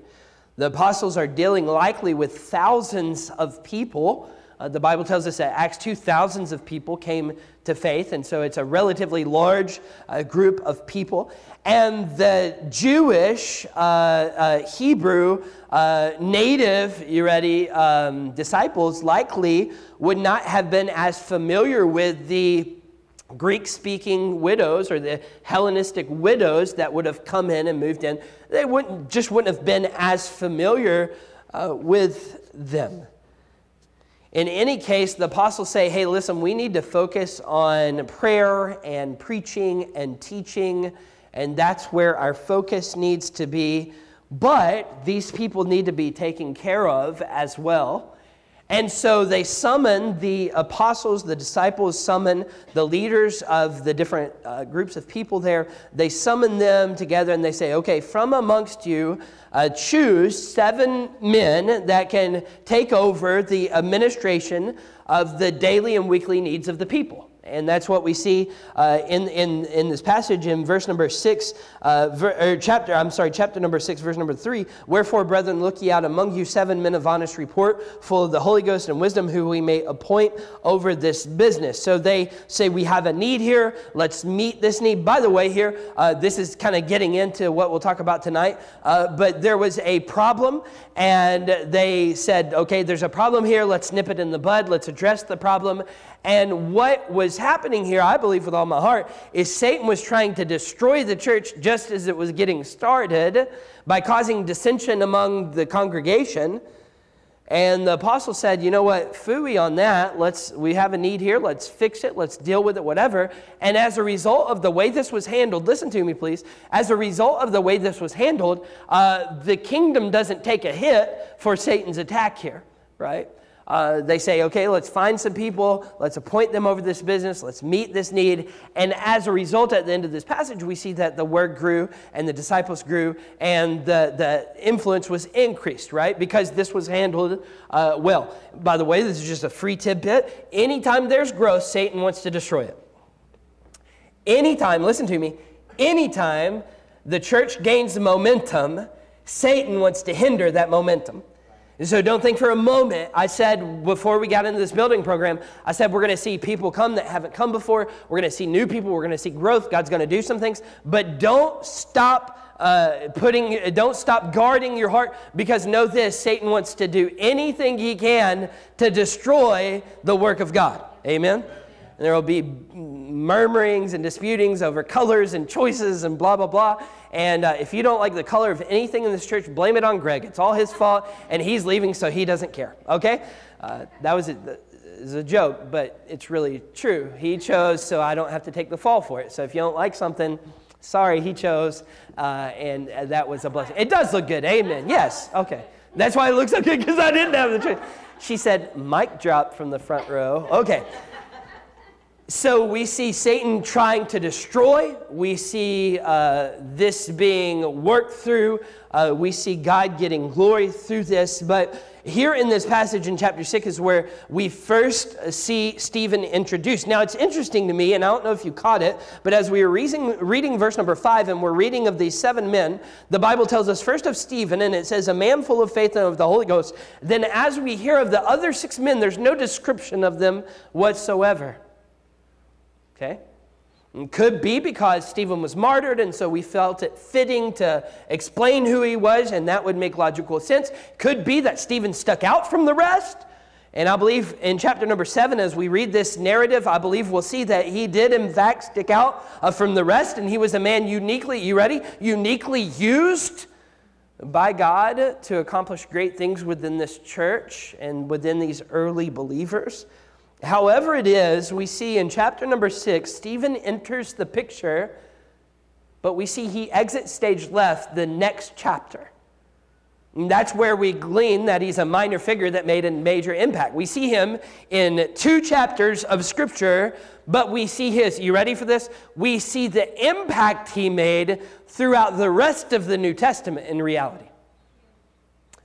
The apostles are dealing likely with thousands of people uh, the Bible tells us that Acts 2, thousands of people came to faith, and so it's a relatively large uh, group of people. And the Jewish, uh, uh Hebrew, uh, native, you ready, um, disciples likely would not have been as familiar with the Greek speaking widows or the Hellenistic widows that would have come in and moved in. They wouldn't, just wouldn't have been as familiar uh, with them. In any case, the apostles say, hey, listen, we need to focus on prayer and preaching and teaching, and that's where our focus needs to be. But these people need to be taken care of as well. And so they summon the apostles, the disciples summon the leaders of the different uh, groups of people there. They summon them together and they say, okay, from amongst you, uh, choose seven men that can take over the administration of the daily and weekly needs of the people. And that's what we see uh, in, in, in this passage in verse number six, uh, ver, or chapter, I'm sorry, chapter number six, verse number three. Wherefore, brethren, look ye out among you seven men of honest report, full of the Holy Ghost and wisdom, who we may appoint over this business. So they say, We have a need here. Let's meet this need. By the way, here, uh, this is kind of getting into what we'll talk about tonight. Uh, but there was a problem, and they said, Okay, there's a problem here. Let's nip it in the bud. Let's address the problem. And what was happening here, I believe with all my heart, is Satan was trying to destroy the church just as it was getting started by causing dissension among the congregation. And the apostle said, you know what, fooey on that. Let's, we have a need here. Let's fix it. Let's deal with it, whatever. And as a result of the way this was handled, listen to me, please. As a result of the way this was handled, uh, the kingdom doesn't take a hit for Satan's attack here, right? Uh, they say, okay, let's find some people, let's appoint them over this business, let's meet this need. And as a result, at the end of this passage, we see that the word grew and the disciples grew and the, the influence was increased, right? Because this was handled uh, well. By the way, this is just a free tidbit. Anytime there's growth, Satan wants to destroy it. Anytime, listen to me, anytime the church gains momentum, Satan wants to hinder that momentum. So don't think for a moment, I said before we got into this building program, I said we're going to see people come that haven't come before. We're going to see new people. We're going to see growth. God's going to do some things. But don't stop uh, putting, don't stop guarding your heart because know this Satan wants to do anything he can to destroy the work of God. Amen? And there will be murmurings and disputings over colors and choices and blah, blah, blah. And uh, if you don't like the color of anything in this church, blame it on Greg. It's all his fault, and he's leaving, so he doesn't care. Okay? Uh, that was a, a joke, but it's really true. He chose, so I don't have to take the fall for it. So if you don't like something, sorry, he chose, uh, and that was a blessing. It does look good. Amen. Yes. Okay. That's why it looks so good because I didn't have the truth. She said, mic drop from the front row. Okay. So we see Satan trying to destroy. We see uh, this being worked through. Uh, we see God getting glory through this. But here in this passage in chapter 6 is where we first see Stephen introduced. Now, it's interesting to me, and I don't know if you caught it, but as we were reading, reading verse number 5 and we're reading of these seven men, the Bible tells us first of Stephen, and it says, a man full of faith and of the Holy Ghost. Then, as we hear of the other six men, there's no description of them whatsoever. Okay? And could be because Stephen was martyred, and so we felt it fitting to explain who he was, and that would make logical sense. Could be that Stephen stuck out from the rest. And I believe in chapter number seven, as we read this narrative, I believe we'll see that he did, in fact, stick out uh, from the rest, and he was a man uniquely, you ready? Uniquely used by God to accomplish great things within this church and within these early believers. However, it is, we see in chapter number six, Stephen enters the picture, but we see he exits stage left the next chapter. And that's where we glean that he's a minor figure that made a major impact. We see him in two chapters of Scripture, but we see his, you ready for this? We see the impact he made throughout the rest of the New Testament in reality.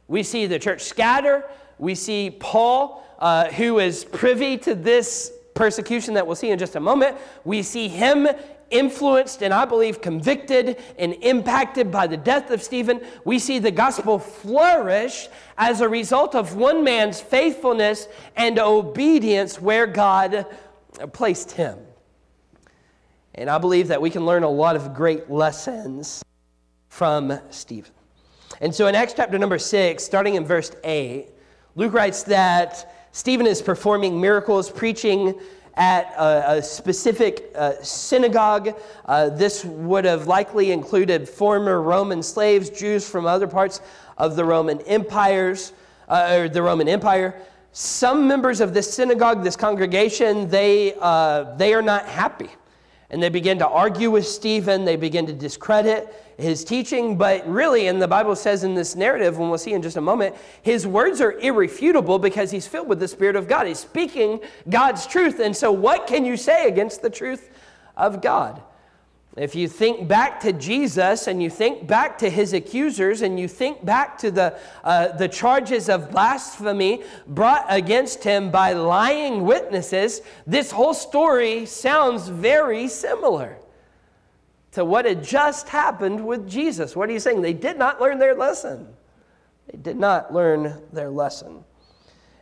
We see the church scatter, we see Paul uh, who is privy to this persecution that we'll see in just a moment. We see him influenced and I believe convicted and impacted by the death of Stephen. We see the gospel flourish as a result of one man's faithfulness and obedience where God placed him. And I believe that we can learn a lot of great lessons from Stephen. And so in Acts chapter number 6, starting in verse 8, Luke writes that Stephen is performing miracles, preaching at a, a specific uh, synagogue. Uh, this would have likely included former Roman slaves, Jews from other parts of the Roman empires, uh, or the Roman Empire. Some members of this synagogue, this congregation, they, uh, they are not happy. And they begin to argue with Stephen. They begin to discredit his teaching, but really, and the Bible says in this narrative, and we'll see in just a moment, his words are irrefutable because he's filled with the Spirit of God. He's speaking God's truth. And so, what can you say against the truth of God? If you think back to Jesus and you think back to his accusers and you think back to the, uh, the charges of blasphemy brought against him by lying witnesses, this whole story sounds very similar to what had just happened with Jesus. What are you saying? They did not learn their lesson. They did not learn their lesson.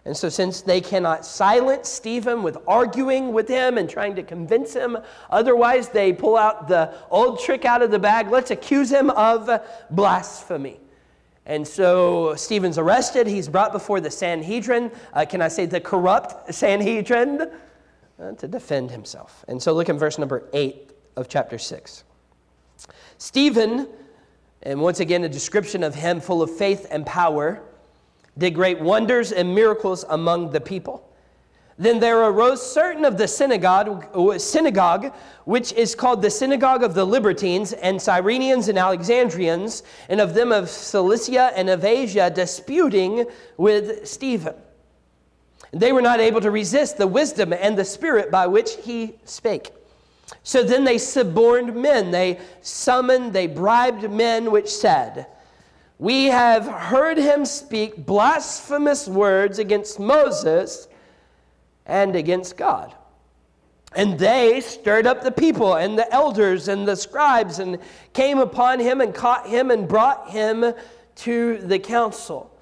And so, since they cannot silence Stephen with arguing with him and trying to convince him, otherwise, they pull out the old trick out of the bag let's accuse him of blasphemy. And so Stephen's arrested. He's brought before the Sanhedrin. Uh, can I say the corrupt Sanhedrin? Uh, to defend himself. And so look in verse number 8 of chapter 6. Stephen, and once again, a description of him full of faith and power, did great wonders and miracles among the people. Then there arose certain of the synagogue, uh, synagogue, which is called the synagogue of the Libertines, and Cyrenians and Alexandrians, and of them of Cilicia and of Asia, disputing with Stephen. They were not able to resist the wisdom and the spirit by which he spake. So then they suborned men. They summoned, they bribed men, which said, We have heard him speak blasphemous words against Moses and against God. And they stirred up the people and the elders and the scribes and came upon him and caught him and brought him to the council.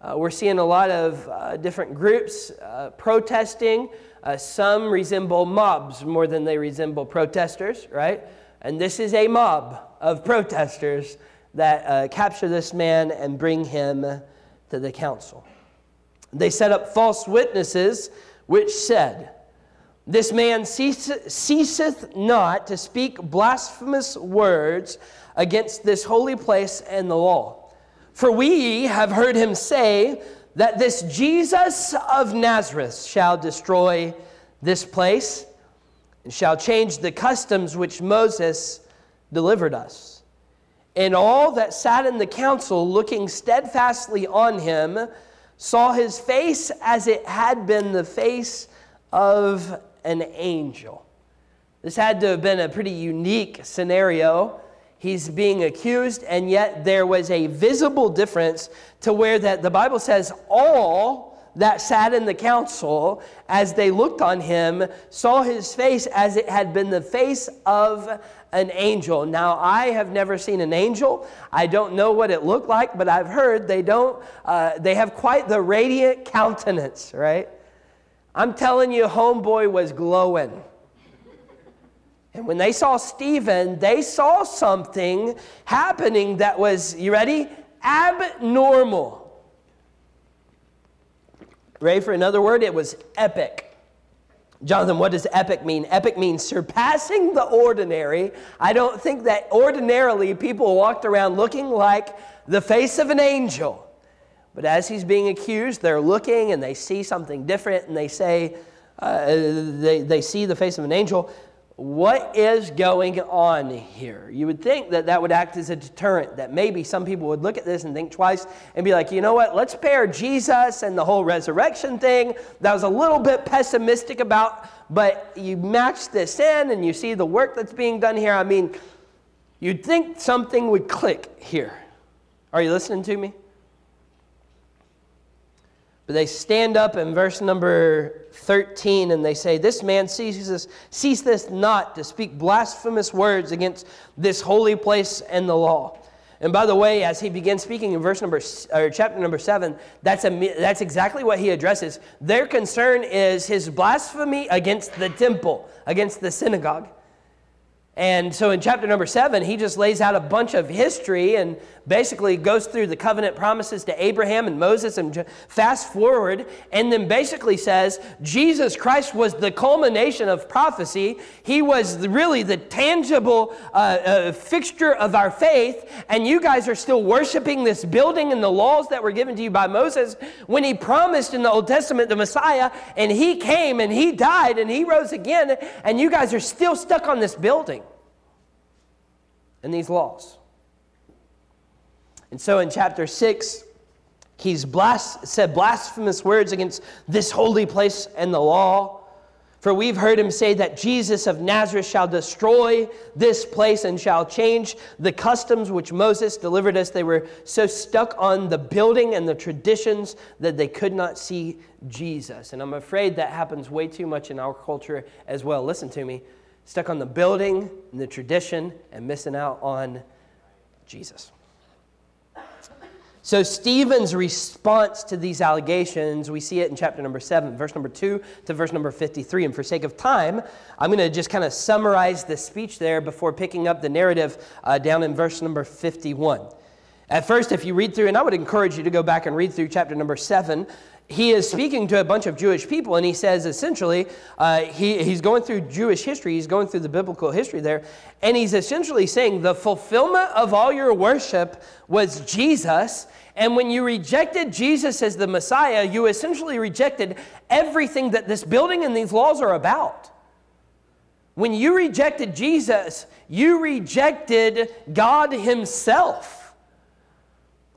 Uh, we're seeing a lot of uh, different groups uh, protesting. Uh, some resemble mobs more than they resemble protesters, right? And this is a mob of protesters that uh, capture this man and bring him to the council. They set up false witnesses, which said, This man ceaseth not to speak blasphemous words against this holy place and the law. For we have heard him say that this Jesus of Nazareth shall destroy this place and shall change the customs which Moses delivered us. And all that sat in the council, looking steadfastly on him, saw his face as it had been the face of an angel. This had to have been a pretty unique scenario he's being accused, and yet there was a visible difference to where that the Bible says all that sat in the council as they looked on him saw his face as it had been the face of an angel. Now, I have never seen an angel. I don't know what it looked like, but I've heard they don't, uh, they have quite the radiant countenance, right? I'm telling you, homeboy was glowing. And when they saw Stephen, they saw something happening that was, you ready? Abnormal. Ready for another word? It was epic. Jonathan, what does epic mean? Epic means surpassing the ordinary. I don't think that ordinarily people walked around looking like the face of an angel. But as he's being accused, they're looking and they see something different and they say, uh, they, they see the face of an angel what is going on here? You would think that that would act as a deterrent, that maybe some people would look at this and think twice and be like, you know what, let's pair Jesus and the whole resurrection thing. That was a little bit pessimistic about, but you match this in and you see the work that's being done here. I mean, you'd think something would click here. Are you listening to me? But they stand up in verse number 13 and they say, This man ceases, ceaseth not to speak blasphemous words against this holy place and the law. And by the way, as he begins speaking in verse number or chapter number seven, that's, a, that's exactly what he addresses. Their concern is his blasphemy against the temple, against the synagogue. And so in chapter number seven, he just lays out a bunch of history and basically goes through the covenant promises to Abraham and Moses and fast forward and then basically says Jesus Christ was the culmination of prophecy. He was really the tangible uh, uh, fixture of our faith. And you guys are still worshiping this building and the laws that were given to you by Moses when he promised in the Old Testament the Messiah and he came and he died and he rose again. And you guys are still stuck on this building and these laws. And so in chapter 6, he's blas- said blasphemous words against this holy place and the law. For we've heard him say that Jesus of Nazareth shall destroy this place and shall change the customs which Moses delivered us. They were so stuck on the building and the traditions that they could not see Jesus. And I'm afraid that happens way too much in our culture as well. Listen to me stuck on the building and the tradition and missing out on Jesus. So, Stephen's response to these allegations, we see it in chapter number 7, verse number 2 to verse number 53. And for sake of time, I'm going to just kind of summarize the speech there before picking up the narrative uh, down in verse number 51. At first, if you read through, and I would encourage you to go back and read through chapter number 7, he is speaking to a bunch of Jewish people, and he says essentially, uh, he, he's going through Jewish history, he's going through the biblical history there, and he's essentially saying the fulfillment of all your worship was Jesus. And when you rejected Jesus as the Messiah, you essentially rejected everything that this building and these laws are about. When you rejected Jesus, you rejected God Himself.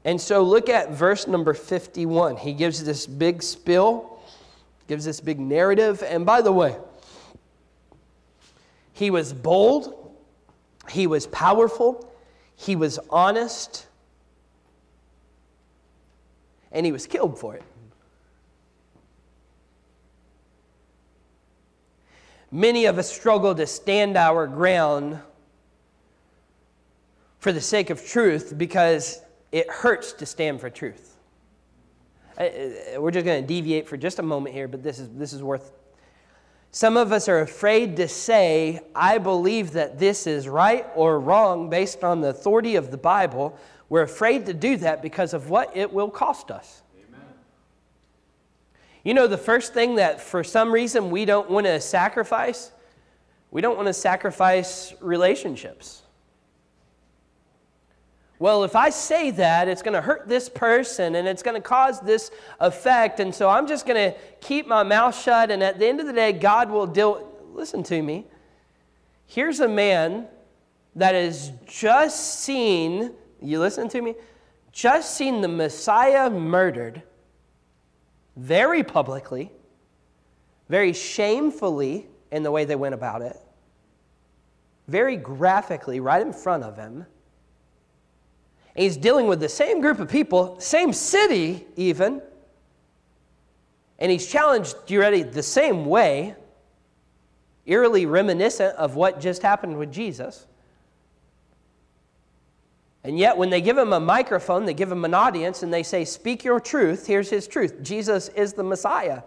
And so look at verse number 51. He gives this big spill, gives this big narrative. And by the way, he was bold, he was powerful, he was honest, and he was killed for it. Many of us struggle to stand our ground for the sake of truth because it hurts to stand for truth. We're just going to deviate for just a moment here, but this is, this is worth. Some of us are afraid to say, I believe that this is right or wrong based on the authority of the Bible. We're afraid to do that because of what it will cost us. You know, the first thing that for some reason we don't want to sacrifice, we don't want to sacrifice relationships. Well, if I say that, it's going to hurt this person and it's going to cause this effect. And so I'm just going to keep my mouth shut. And at the end of the day, God will deal. Listen to me. Here's a man that has just seen, you listen to me, just seen the Messiah murdered very publicly, very shamefully in the way they went about it, very graphically right in front of him. And he's dealing with the same group of people, same city even, and he's challenged, you ready, the same way, eerily reminiscent of what just happened with Jesus. And yet, when they give him a microphone, they give him an audience, and they say, Speak your truth, here's his truth. Jesus is the Messiah.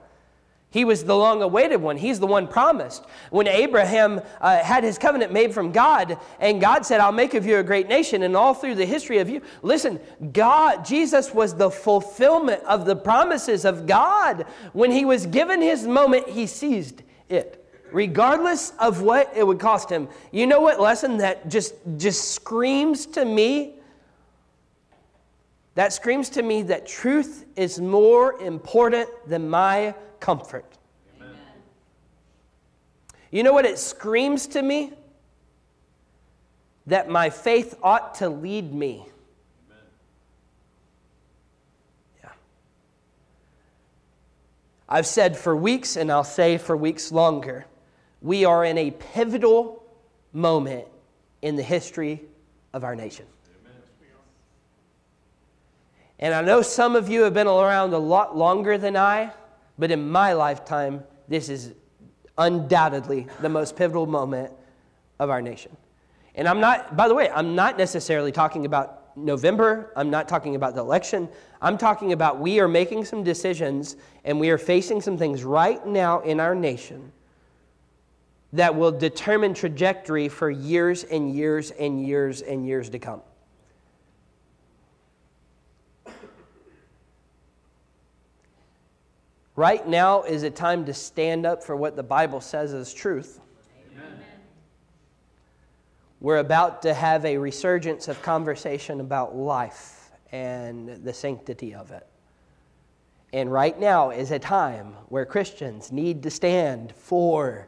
He was the long awaited one. He's the one promised. When Abraham uh, had his covenant made from God, and God said, I'll make of you a great nation, and all through the history of you, listen, God, Jesus was the fulfillment of the promises of God. When he was given his moment, he seized it regardless of what it would cost him. You know what lesson that just, just screams to me? That screams to me that truth is more important than my comfort. Amen. You know what it screams to me? That my faith ought to lead me. Amen. Yeah. I've said for weeks, and I'll say for weeks longer we are in a pivotal moment in the history of our nation. And I know some of you have been around a lot longer than I, but in my lifetime, this is undoubtedly the most pivotal moment of our nation. And I'm not, by the way, I'm not necessarily talking about November. I'm not talking about the election. I'm talking about we are making some decisions and we are facing some things right now in our nation that will determine trajectory for years and years and years and years to come. Right now is a time to stand up for what the Bible says is truth. Amen. We're about to have a resurgence of conversation about life and the sanctity of it. And right now is a time where Christians need to stand for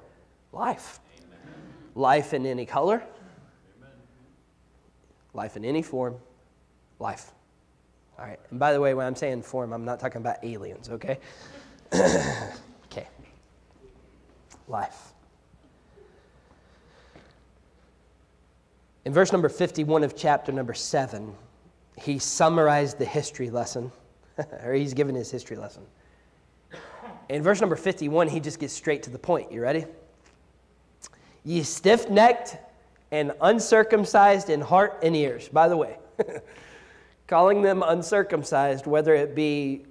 life. Amen. Life in any color, Amen. life in any form, life. All right. And by the way, when I'm saying form, I'm not talking about aliens, okay? Okay. Life. In verse number 51 of chapter number 7, he summarized the history lesson, or he's given his history lesson. In verse number 51, he just gets straight to the point. You ready? Ye stiff necked and uncircumcised in heart and ears. By the way, calling them uncircumcised, whether it be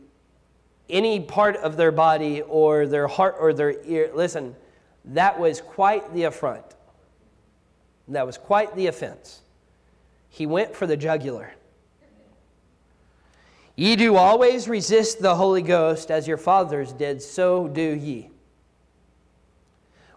any part of their body or their heart or their ear, listen, that was quite the affront. That was quite the offense. He went for the jugular. Ye do always resist the Holy Ghost as your fathers did, so do ye.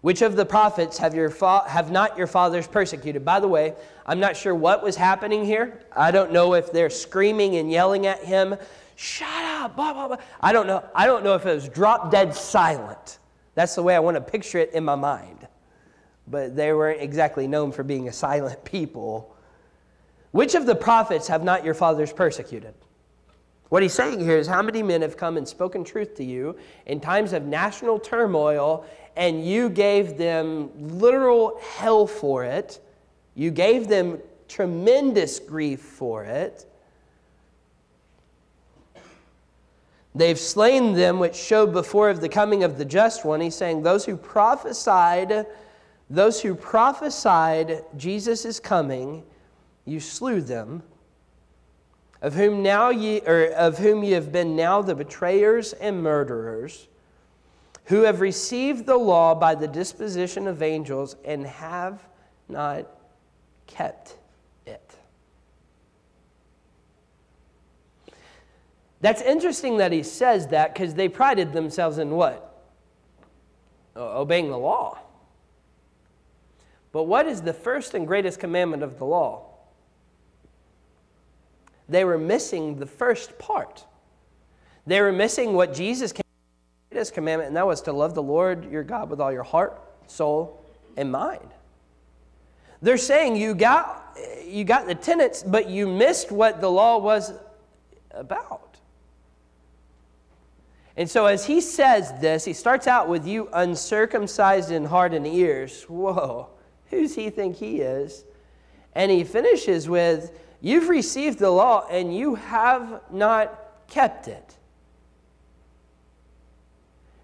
Which of the prophets have, your fa- have not your fathers persecuted? By the way, I'm not sure what was happening here. I don't know if they're screaming and yelling at him, shut up, blah, blah, blah. I don't know. I don't know if it was drop dead silent. That's the way I want to picture it in my mind. But they weren't exactly known for being a silent people. Which of the prophets have not your fathers persecuted? What he's saying here is how many men have come and spoken truth to you in times of national turmoil and you gave them literal hell for it. You gave them tremendous grief for it. They've slain them which showed before of the coming of the just one. He's saying, Those who prophesied, those who prophesied Jesus is coming, you slew them. Of whom now ye or of whom ye have been now the betrayers and murderers, who have received the law by the disposition of angels and have not kept it. That's interesting that he says that because they prided themselves in what? Obeying the law. But what is the first and greatest commandment of the law? They were missing the first part. They were missing what Jesus came greatest commandment, and that was to love the Lord your God with all your heart, soul, and mind. They're saying you got, you got the tenets, but you missed what the law was about. And so, as he says this, he starts out with you uncircumcised in heart and ears. Whoa, who's he think he is? And he finishes with, You've received the law and you have not kept it.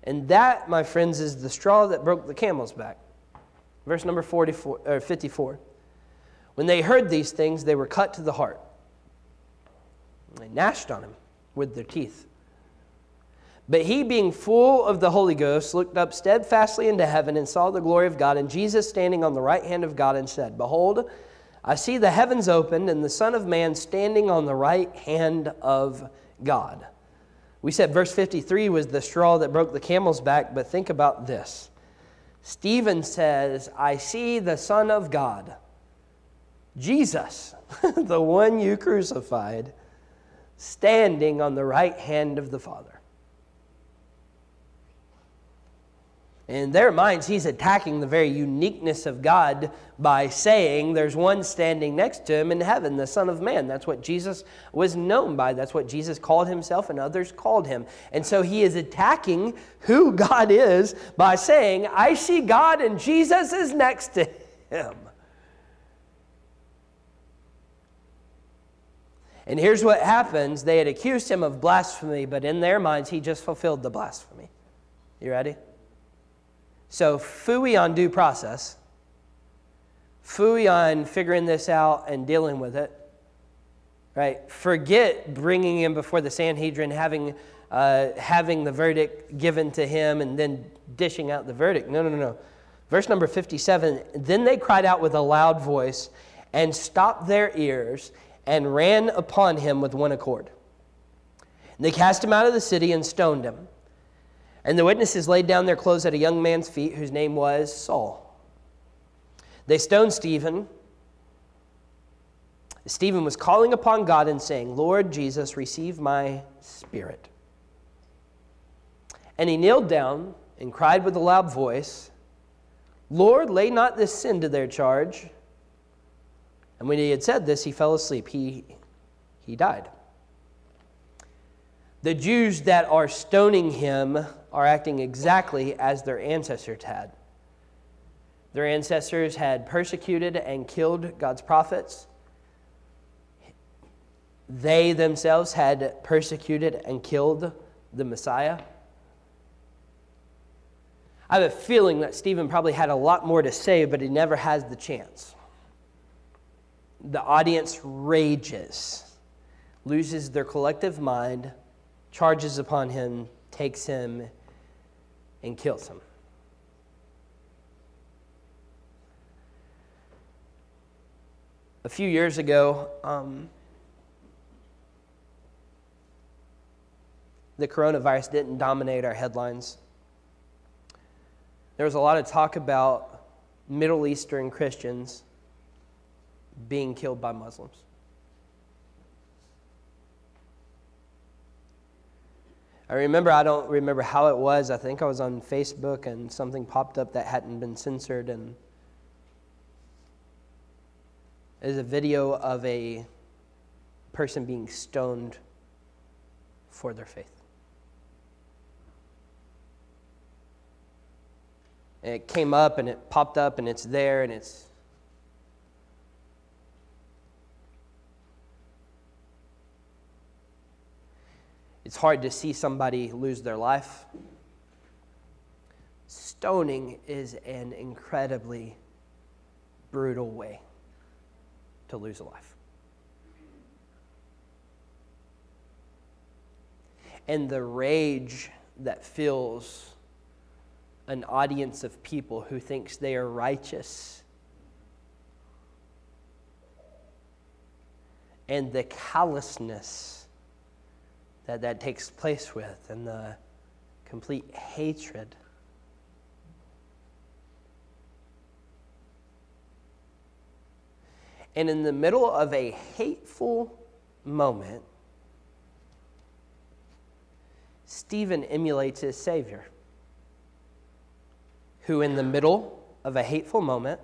And that, my friends, is the straw that broke the camel's back. Verse number 44, or 54. When they heard these things, they were cut to the heart. They gnashed on him with their teeth. But he, being full of the Holy Ghost, looked up steadfastly into heaven and saw the glory of God and Jesus standing on the right hand of God and said, Behold, I see the heavens opened and the Son of Man standing on the right hand of God. We said verse 53 was the straw that broke the camel's back, but think about this. Stephen says, I see the Son of God, Jesus, the one you crucified, standing on the right hand of the Father. In their minds, he's attacking the very uniqueness of God by saying there's one standing next to him in heaven, the Son of Man. That's what Jesus was known by. That's what Jesus called himself, and others called him. And so he is attacking who God is by saying, I see God, and Jesus is next to him. And here's what happens they had accused him of blasphemy, but in their minds, he just fulfilled the blasphemy. You ready? So, fooey on due process, fooey on figuring this out and dealing with it, right? Forget bringing him before the Sanhedrin, having, uh, having the verdict given to him, and then dishing out the verdict. No, no, no. Verse number 57 Then they cried out with a loud voice and stopped their ears and ran upon him with one accord. And they cast him out of the city and stoned him. And the witnesses laid down their clothes at a young man's feet whose name was Saul. They stoned Stephen. Stephen was calling upon God and saying, Lord Jesus, receive my spirit. And he kneeled down and cried with a loud voice, Lord, lay not this sin to their charge. And when he had said this, he fell asleep. He, he died. The Jews that are stoning him are acting exactly as their ancestors had. Their ancestors had persecuted and killed God's prophets. They themselves had persecuted and killed the Messiah. I have a feeling that Stephen probably had a lot more to say, but he never has the chance. The audience rages, loses their collective mind, charges upon him, takes him, and kills him. A few years ago, um, the coronavirus didn't dominate our headlines. There was a lot of talk about Middle Eastern Christians being killed by Muslims. I remember, I don't remember how it was. I think I was on Facebook and something popped up that hadn't been censored. And there's a video of a person being stoned for their faith. And it came up and it popped up and it's there and it's It's hard to see somebody lose their life. Stoning is an incredibly brutal way to lose a life. And the rage that fills an audience of people who thinks they are righteous and the callousness that that takes place with and the complete hatred. And in the middle of a hateful moment, Stephen emulates his Savior, who, in the middle of a hateful moment,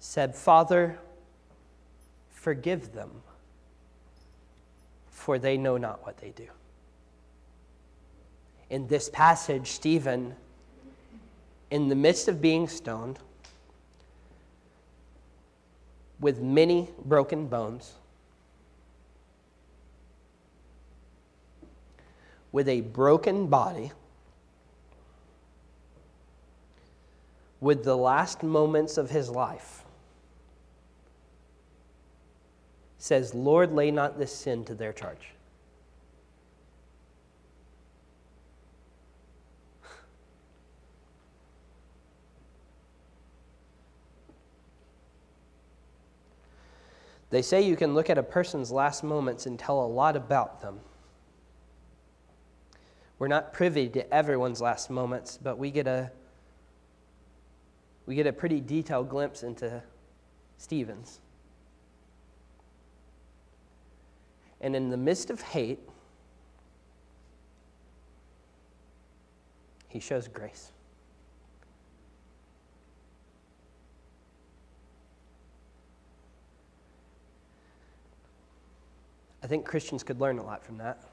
said, Father, forgive them, for they know not what they do. In this passage, Stephen, in the midst of being stoned, with many broken bones, with a broken body, with the last moments of his life, says, Lord, lay not this sin to their charge. They say you can look at a person's last moments and tell a lot about them. We're not privy to everyone's last moments, but we get a we get a pretty detailed glimpse into Stephen's. And in the midst of hate, he shows grace. I think Christians could learn a lot from that.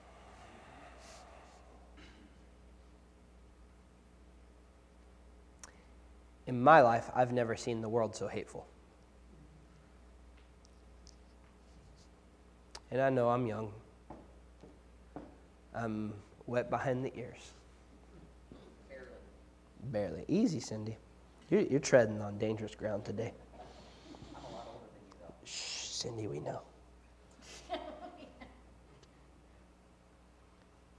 In my life, I've never seen the world so hateful. And I know I'm young. I'm wet behind the ears. Barely. Barely. Easy, Cindy. You're, you're treading on dangerous ground today. Shh, Cindy, we know.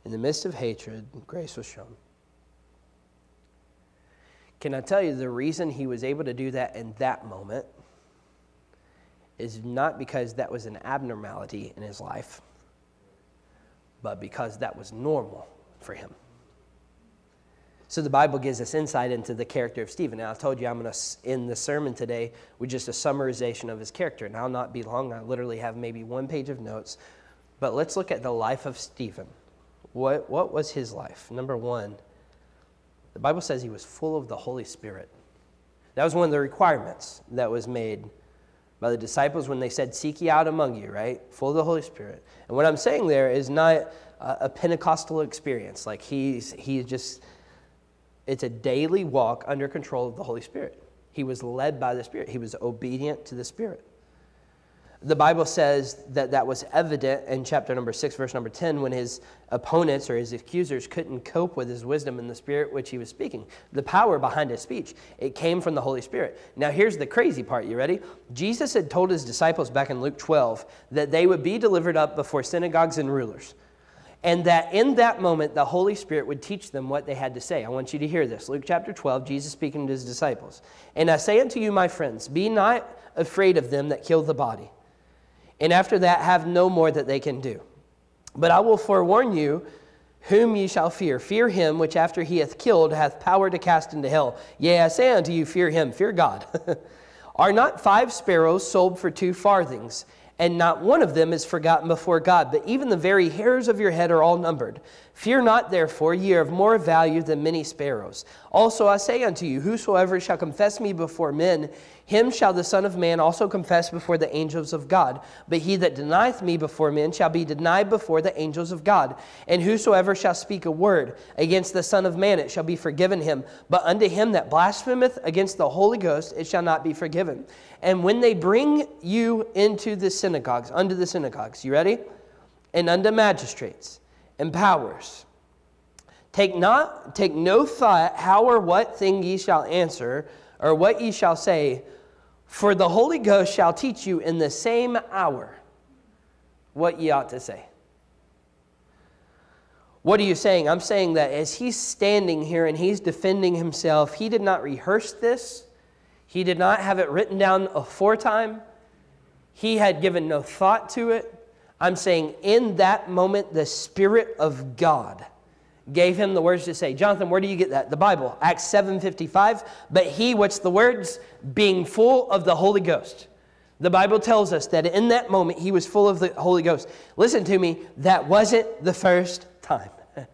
In the midst of hatred, grace was shown. Can I tell you the reason he was able to do that in that moment is not because that was an abnormality in his life, but because that was normal for him. So the Bible gives us insight into the character of Stephen. Now, I told you I'm going to end the sermon today with just a summarization of his character. And I'll not be long. I literally have maybe one page of notes. But let's look at the life of Stephen. What, what was his life? Number one, the Bible says he was full of the Holy Spirit. That was one of the requirements that was made by the disciples when they said, Seek ye out among you, right? Full of the Holy Spirit. And what I'm saying there is not a, Pentecostal experience. Like he's, he's just, it's a daily walk under control of the Holy Spirit. He was led by the Spirit, he was obedient to the Spirit the Bible says that that was evident in chapter number 6, verse number 10, when his opponents or his accusers couldn't cope with his wisdom and the spirit which he was speaking. The power behind his speech, it came from the Holy Spirit. Now, here's the crazy part. You ready? Jesus had told his disciples back in Luke 12 that they would be delivered up before synagogues and rulers. And that in that moment, the Holy Spirit would teach them what they had to say. I want you to hear this. Luke chapter 12, Jesus speaking to his disciples. And I say unto you, my friends, be not afraid of them that kill the body and after that have no more that they can do. But I will forewarn you whom ye shall fear. Fear him which after he hath killed hath power to cast into hell. Yea, I say unto you, fear him, fear God. Are not five sparrows sold for two farthings? and not one of them is forgotten before God. But even the very hairs of your head are all numbered. Fear not, therefore, ye are of more value than many sparrows. Also I say unto you, whosoever shall confess me before men, him shall the Son of Man also confess before the angels of God. But he that denieth me before men shall be denied before the angels of God. And whosoever shall speak a word against the Son of Man, it shall be forgiven him. But unto him that blasphemeth against the Holy Ghost, it shall not be forgiven. And when they bring you into the synagogues, unto the synagogues, you ready? and unto magistrates and powers. Take not take no thought how or what thing ye shall answer, or what ye shall say, for the Holy Ghost shall teach you in the same hour what ye ought to say. What are you saying? I'm saying that as he's standing here and he's defending himself, he did not rehearse this. He did not have it written down aforetime. He had given no thought to it. I'm saying in that moment, the Spirit of God gave him the words to say. Jonathan, where do you get that? The Bible, Acts 7:55. But he, what's the words? Being full of the Holy Ghost. The Bible tells us that in that moment he was full of the Holy Ghost. Listen to me, that wasn't the first time.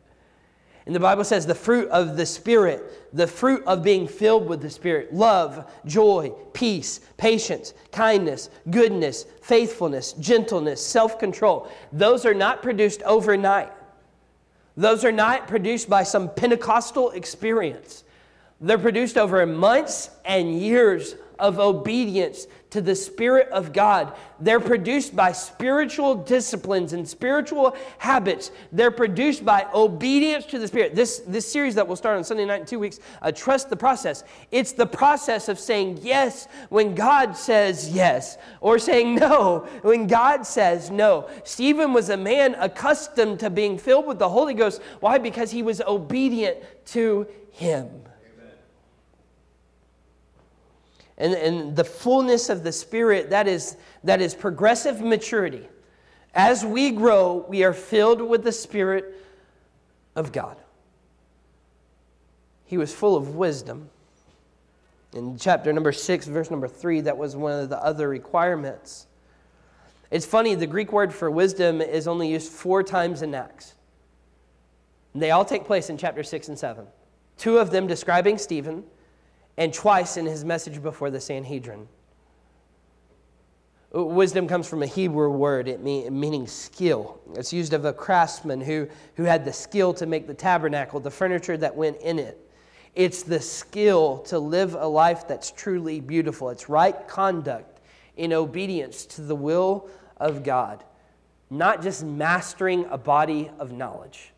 And the Bible says the fruit of the Spirit, the fruit of being filled with the Spirit love, joy, peace, patience, kindness, goodness, faithfulness, gentleness, self control. Those are not produced overnight. Those are not produced by some Pentecostal experience. They're produced over months and years of obedience to the Spirit of God. They're produced by spiritual disciplines and spiritual habits. They're produced by obedience to the Spirit. This, this series that will start on Sunday night in two weeks, uh, Trust the Process. It's the process of saying yes when God says yes, or saying no when God says no. Stephen was a man accustomed to being filled with the Holy Ghost. Why? Because he was obedient to Him. And, and the fullness of the Spirit, that is, that is progressive maturity. As we grow, we are filled with the Spirit of God. He was full of wisdom. In chapter number six, verse number three, that was one of the other requirements. It's funny, the Greek word for wisdom is only used four times in Acts. They all take place in chapter six and seven. Two of them describing Stephen, and twice in his message before the Sanhedrin. Wisdom comes from a Hebrew word, it mean, meaning skill. It's used of a craftsman who, who had the skill to make the tabernacle, the furniture that went in it. It's the skill to live a life that's truly beautiful. It's right conduct in obedience to the will of God, not just mastering a body of knowledge.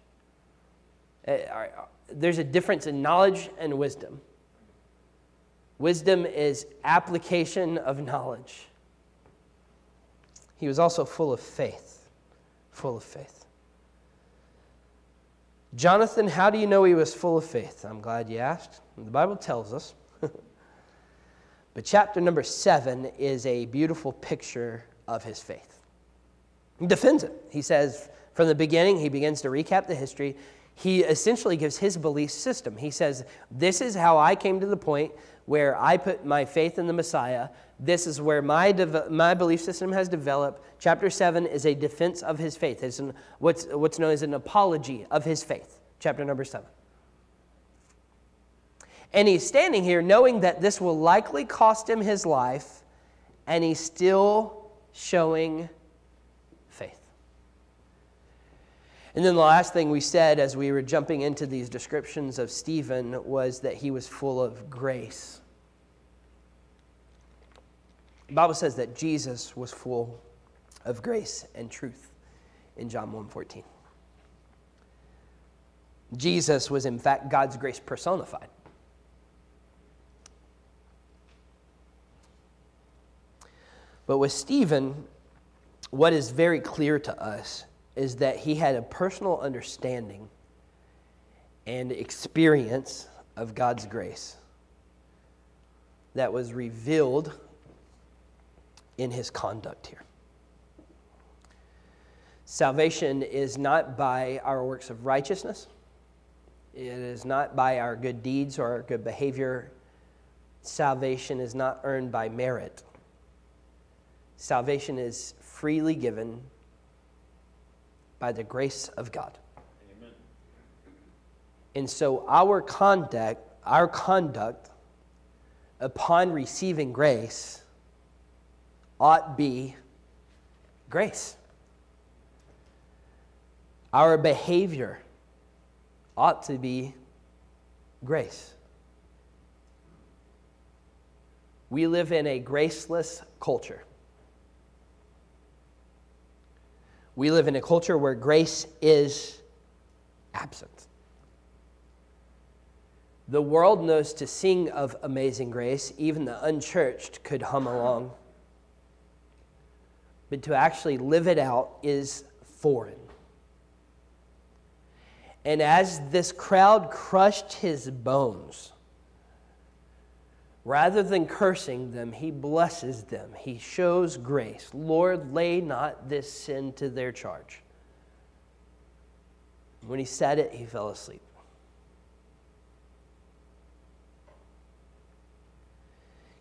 Eh, there's a difference in knowledge and wisdom. Wisdom is application of knowledge. He was also full of faith. Full of faith. Jonathan, how do you know he was full of faith? I'm glad you asked. The Bible tells us. but chapter number seven is a beautiful picture of his faith. He defends it. He says, from the beginning, he begins to recap the history. He essentially gives his belief system. He says, This is how I came to the point where I put my faith in the Messiah. This is where my, my belief system has developed. Chapter 7 is a defense of his faith. It's an, what's, what's known as an apology of his faith. Chapter number 7. And he's standing here knowing that this will likely cost him his life, and he's still showing faith. And then the last thing we said as we were jumping into these descriptions of Stephen was that he was full of grace. The Bible says that Jesus was full of grace and truth in John 1:14. Jesus was in fact God's grace personified. But with Stephen, what is very clear to us is that he had a personal understanding and experience of God's grace that was revealed in his conduct here. Salvation is not by our works of righteousness. It is not by our good deeds or our good behavior. Salvation is not earned by merit. Salvation is freely given by the grace of God. Amen. And so our conduct, our conduct upon receiving grace ought be grace. Our behavior ought to be grace. We live in a graceless culture. We live in a culture where grace is absent. The world knows to sing of amazing grace, even the unchurched could hum along. But to actually live it out is foreign. And as this crowd crushed his bones, rather than cursing them, he blesses them. He shows grace. Lord, lay not this sin to their charge. When he said it, he fell asleep.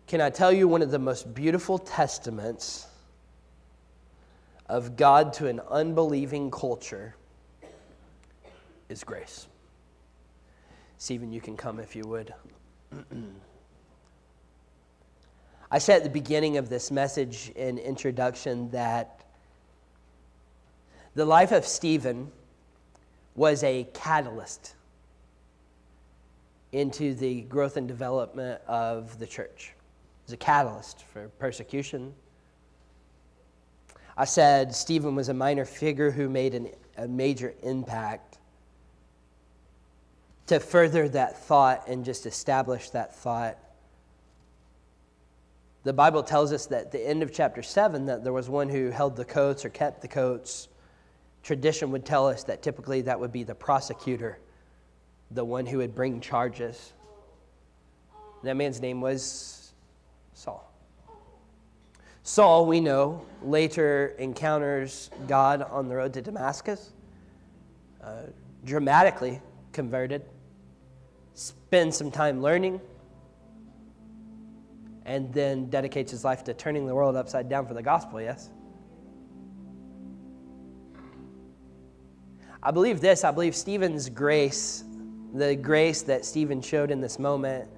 Can I tell you one of the most beautiful testaments of God to an unbelieving culture is grace? Stephen, you can come if you would. I said at the beginning of this message in introduction that the life of Stephen was a catalyst into the growth and development of the church It was a catalyst for persecution. I said Stephen was a minor figure who made an, a major impact to further that thought and just establish that thought. The Bible tells us that at the end of chapter 7 that there was one who held the coats or kept the coats. Tradition would tell us that typically that would be the prosecutor, the one who would bring charges. That man's name was Saul. Saul, we know, later encounters God on the road to Damascus, uh, dramatically converted, spends some time learning, and then dedicates his life to turning the world upside down for the gospel, yes? I believe this. I believe Stephen's grace, the grace that Stephen showed in this moment,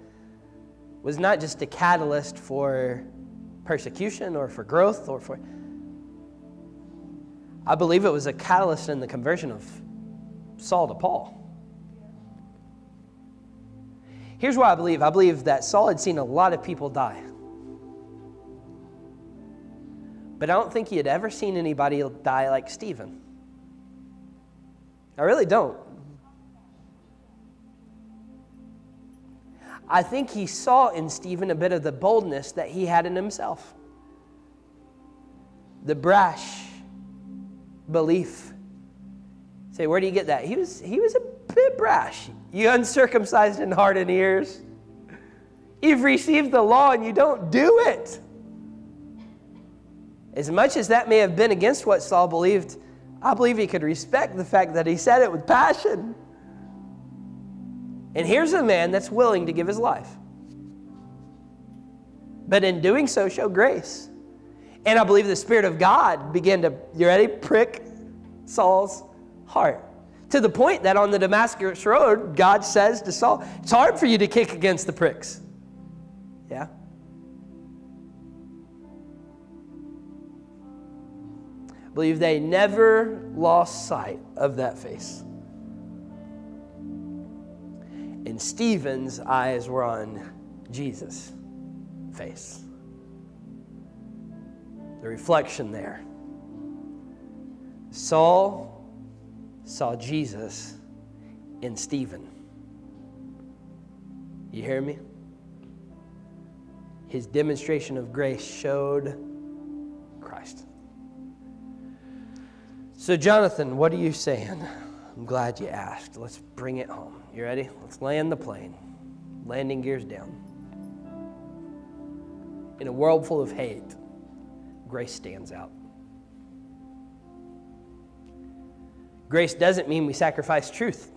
was not just a catalyst for persecution or for growth or for. I believe it was a catalyst in the conversion of Saul to Paul. Here's what I believe I believe that Saul had seen a lot of people die. But I don't think he had ever seen anybody die like Stephen. I really don't. I think he saw in Stephen a bit of the boldness that he had in himself. The brash belief. Say, where do you get that? He was, he was a bit brash. You uncircumcised in heart and ears. You've received the law and you don't do it. As much as that may have been against what Saul believed, I believe he could respect the fact that he said it with passion. And here's a man that's willing to give his life. But in doing so, show grace. And I believe the Spirit of God began to, you ready? Prick Saul's heart. To the point that on the Damascus Road, God says to Saul, It's hard for you to kick against the pricks. Yeah? I believe they never lost sight of that face. And Stephen's eyes were on Jesus' face. The reflection there. Saul saw Jesus in Stephen. You hear me? His demonstration of grace showed Christ. So, Jonathan, what are you saying? I'm glad you asked. Let's bring it home. You ready? Let's land the plane. Landing gears down. In a world full of hate, grace stands out. Grace doesn't mean we sacrifice truth.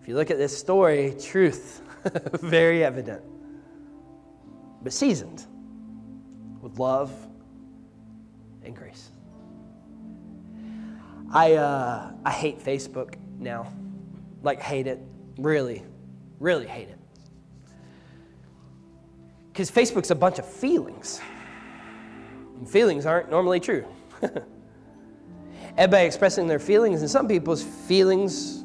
If you look at this story, truth, very evident, but seasoned with love and grace. I, uh, I hate Facebook now. Like, hate it. Really, really hate it. Because Facebook's a bunch of feelings. And feelings aren't normally true. Everybody expressing their feelings, and some people's feelings,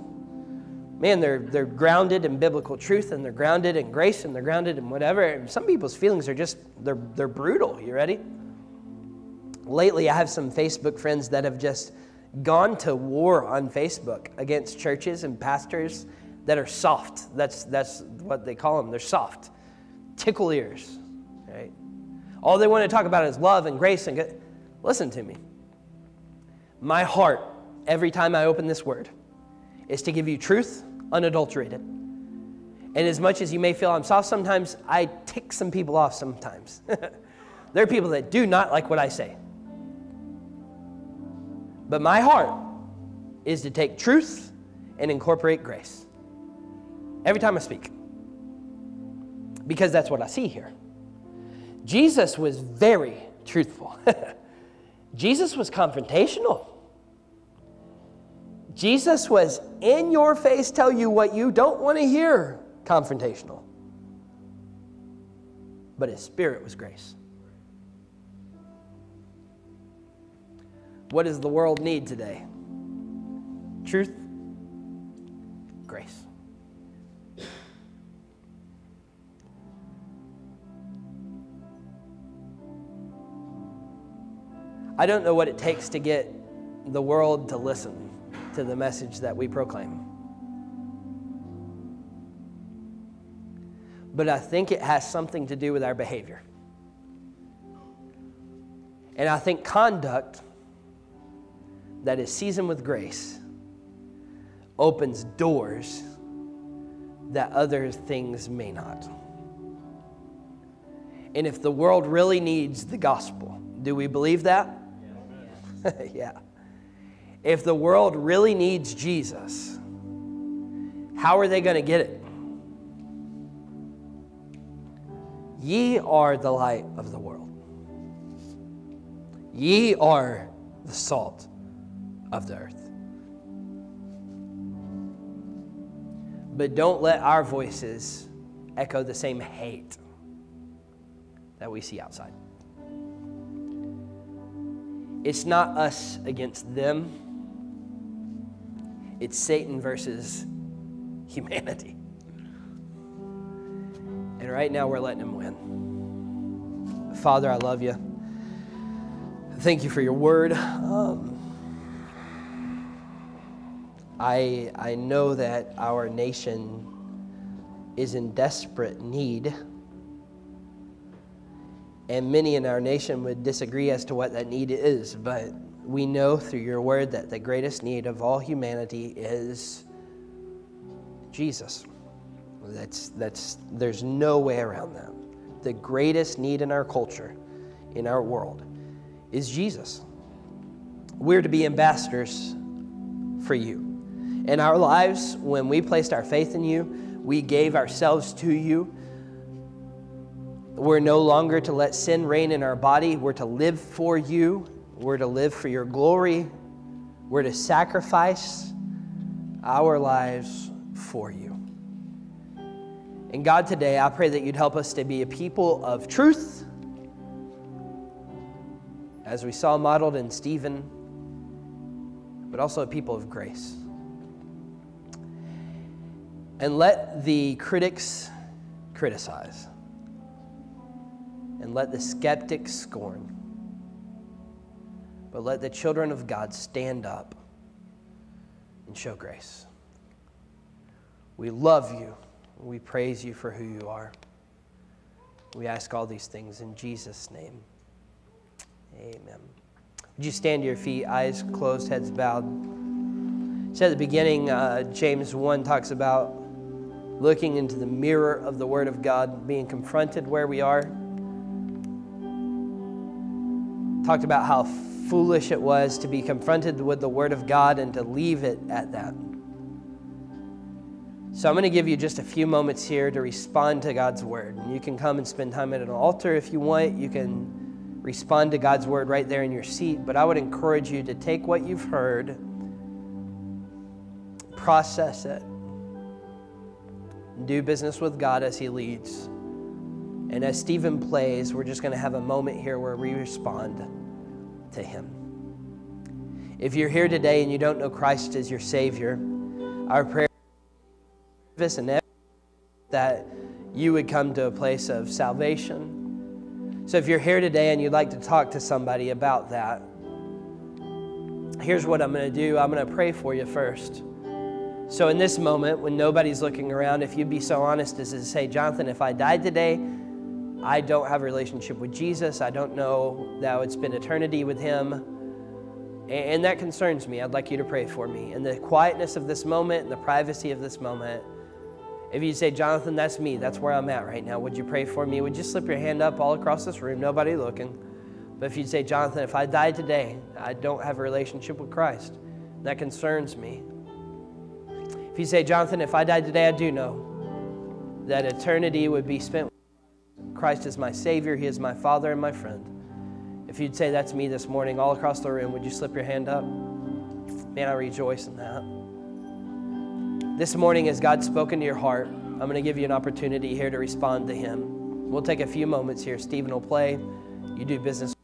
man, they're, they're grounded in biblical truth and they're grounded in grace and they're grounded in whatever. And some people's feelings are just, they're, they're brutal. You ready? lately I have some Facebook friends that have just gone to war on Facebook against churches and pastors that are soft. That's, that's what they call them. They're soft. Tickle ears, right? All they want to talk about is love and grace and good. Listen to me. My heart, every time I open this word, is to give you truth unadulterated. And as much as you may feel I'm soft sometimes, I tick some people off sometimes. there are people that do not like what I say. But my heart is to take truth and incorporate grace every time I speak. Because that's what I see here. Jesus was very truthful. Jesus was confrontational. Jesus was in your face, tell you what you don't want to hear, confrontational. But his spirit was grace. What does the world need today? Truth, grace. I don't know what it takes to get the world to listen to the message that we proclaim. But I think it has something to do with our behavior. And I think conduct that is seasoned with grace opens doors that other things may not. And if the world really needs the gospel, do we believe that? yeah. If the world really needs Jesus, how are they going to get it? Ye are the light of the world. Ye are the salt of the earth. But don't let our voices echo the same hate that we see outside. It's not us against them, it's Satan versus humanity. And right now we're letting him win. Father, I love you. Thank you for your word. Um, I, I know that our nation is in desperate need and many in our nation would disagree as to what that need is, but we know through your word that the greatest need of all humanity is Jesus. That's, that's, there's no way around that. The greatest need in our culture, in our world, is Jesus. We're to be ambassadors for you. In our lives, when we placed our faith in you, we gave ourselves to you we're no longer to let sin reign in our body. We're to live for you. We're to live for your glory. We're to sacrifice our lives for you. And God, today, I pray that you'd help us to be a people of truth, as we saw modeled in Stephen, but also a people of grace. And let the critics criticize and let the skeptic scorn. But let the children of God stand up and show grace. We love you. We praise you for who you are. We ask all these things in Jesus' name. Amen. Would you stand to your feet, eyes closed, heads bowed? So at the beginning, uh, James 1 talks about looking into the mirror of the Word of God, being confronted where we are talked about how foolish it was to be confronted with the Word of God and to leave it at that. So I'm going to give you just a few moments here to respond to God's Word. And you can come and spend time at an altar if you want. You can respond to God's Word right there in your seat. But I would encourage you to take what you've heard, process it, do business with God as He leads. And as Stephen plays, we're just going to have a moment here where we respond to Him. If you're here today and you don't know Christ as your Savior, our prayer is that you would come to a place of salvation, So if you're here today and you'd like to talk to somebody about that, here's what I'm going to do I'm going to pray for you first. So, in this moment, when nobody's looking around, if you'd be so honest as to say, Jonathan, if I died today, I don't have a relationship with Jesus. I don't know that I would spend eternity with Him. And that concerns me. I'd like you to pray for me. In the quietness of this moment, in the privacy of this moment, if you say, Jonathan, that's me, that's where I'm at right now, would you pray for me? Would you slip your hand up all across this room, nobody looking? But if you say, Jonathan, if I died today, I don't have a relationship with Christ, that concerns me. If you say, Jonathan, if I died today, I do know that eternity would be spent. Christ is my Savior, He is my Father and my friend. If you'd say that's me this morning, all across the room, would you slip your hand up? Man, I rejoice in that. This morning, as God's spoken to your heart, I'm going to give you an opportunity here to respond to Him. We'll take a few moments here. Stephen will play. You do business.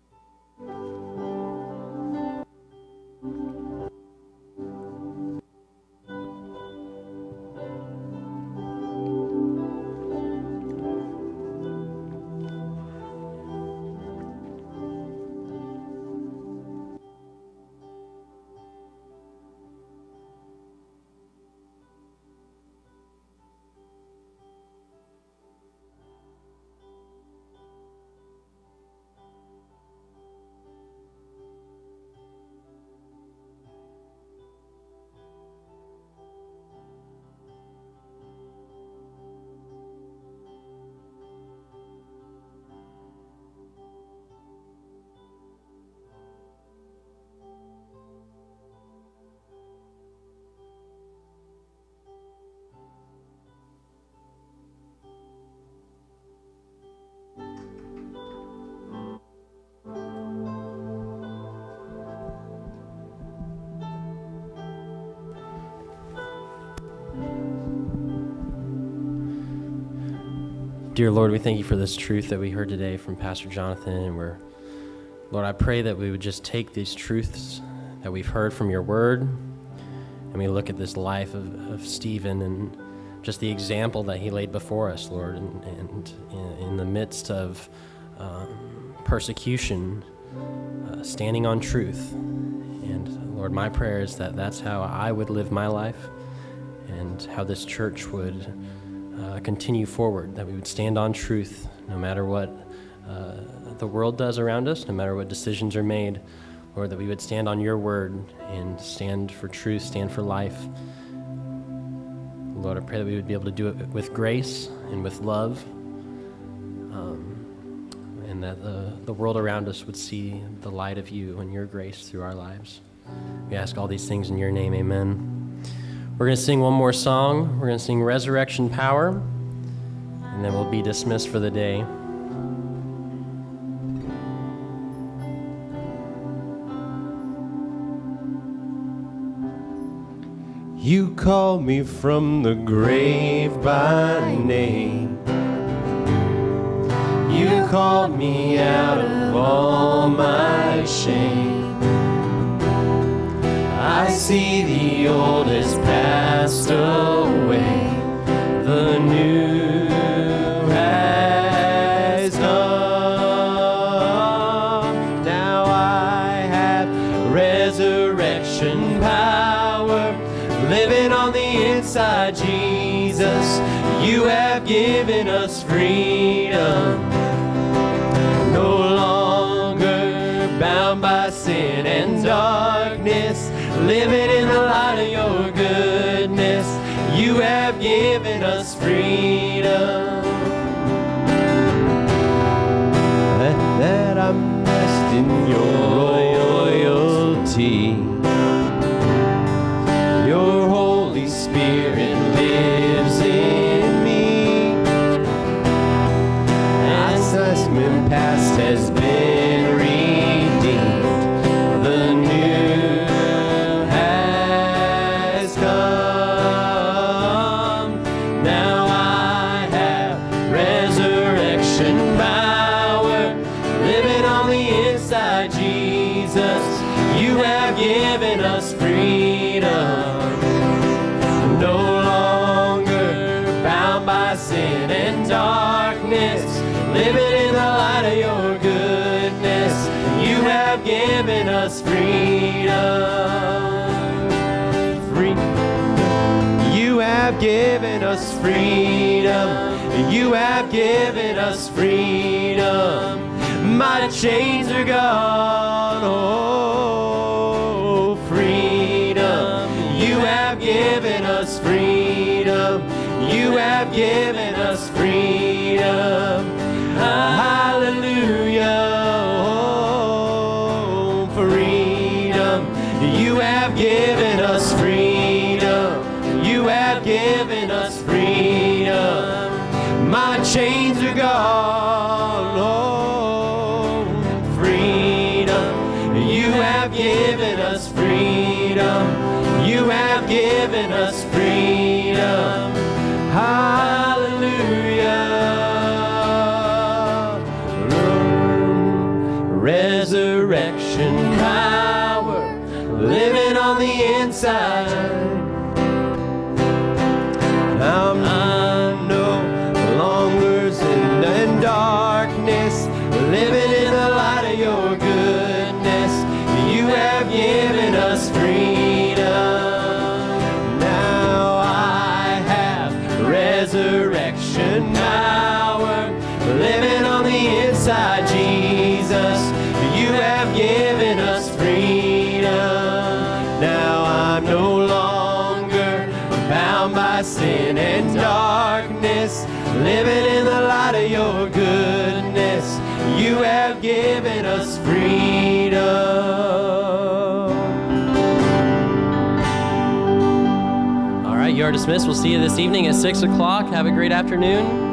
Dear Lord, we thank you for this truth that we heard today from Pastor Jonathan. And we're, Lord, I pray that we would just take these truths that we've heard from your word and we look at this life of, of Stephen and just the example that he laid before us, Lord, and, and in, in, the midst of um, persecution, uh, standing on truth. And Lord, my prayer is that that's how I would live my life and how this church would uh, continue forward, that we would stand on truth no matter what uh, the world does around us, no matter what decisions are made, or that we would stand on your word and stand for truth, stand for life. Lord, I pray that we would be able to do it with grace and with love, um, and that the, the world around us would see the light of you and your grace through our lives. We ask all these things in your name, amen. We're going to sing one more song. We're going to sing Resurrection Power, and then we'll be dismissed for the day. You call me from the grave by name. You called me out of all my shame. I see the old has passed away, the new has come. Now I have resurrection power living on the inside, Jesus. You have given us freedom. No longer bound by sin and darkness living in the light of your goodness. You have given us freedom. That I'm rest in your loyalty. Given us freedom. You have given us freedom. My chains are gone. Oh, freedom. You have given us freedom. You have given us freedom. Freedom. You have given us freedom. You have given us freedom. Hallelujah. Resurrection power living on the inside. Dismissed. We'll see you this evening at 6 o'clock. Have a great afternoon.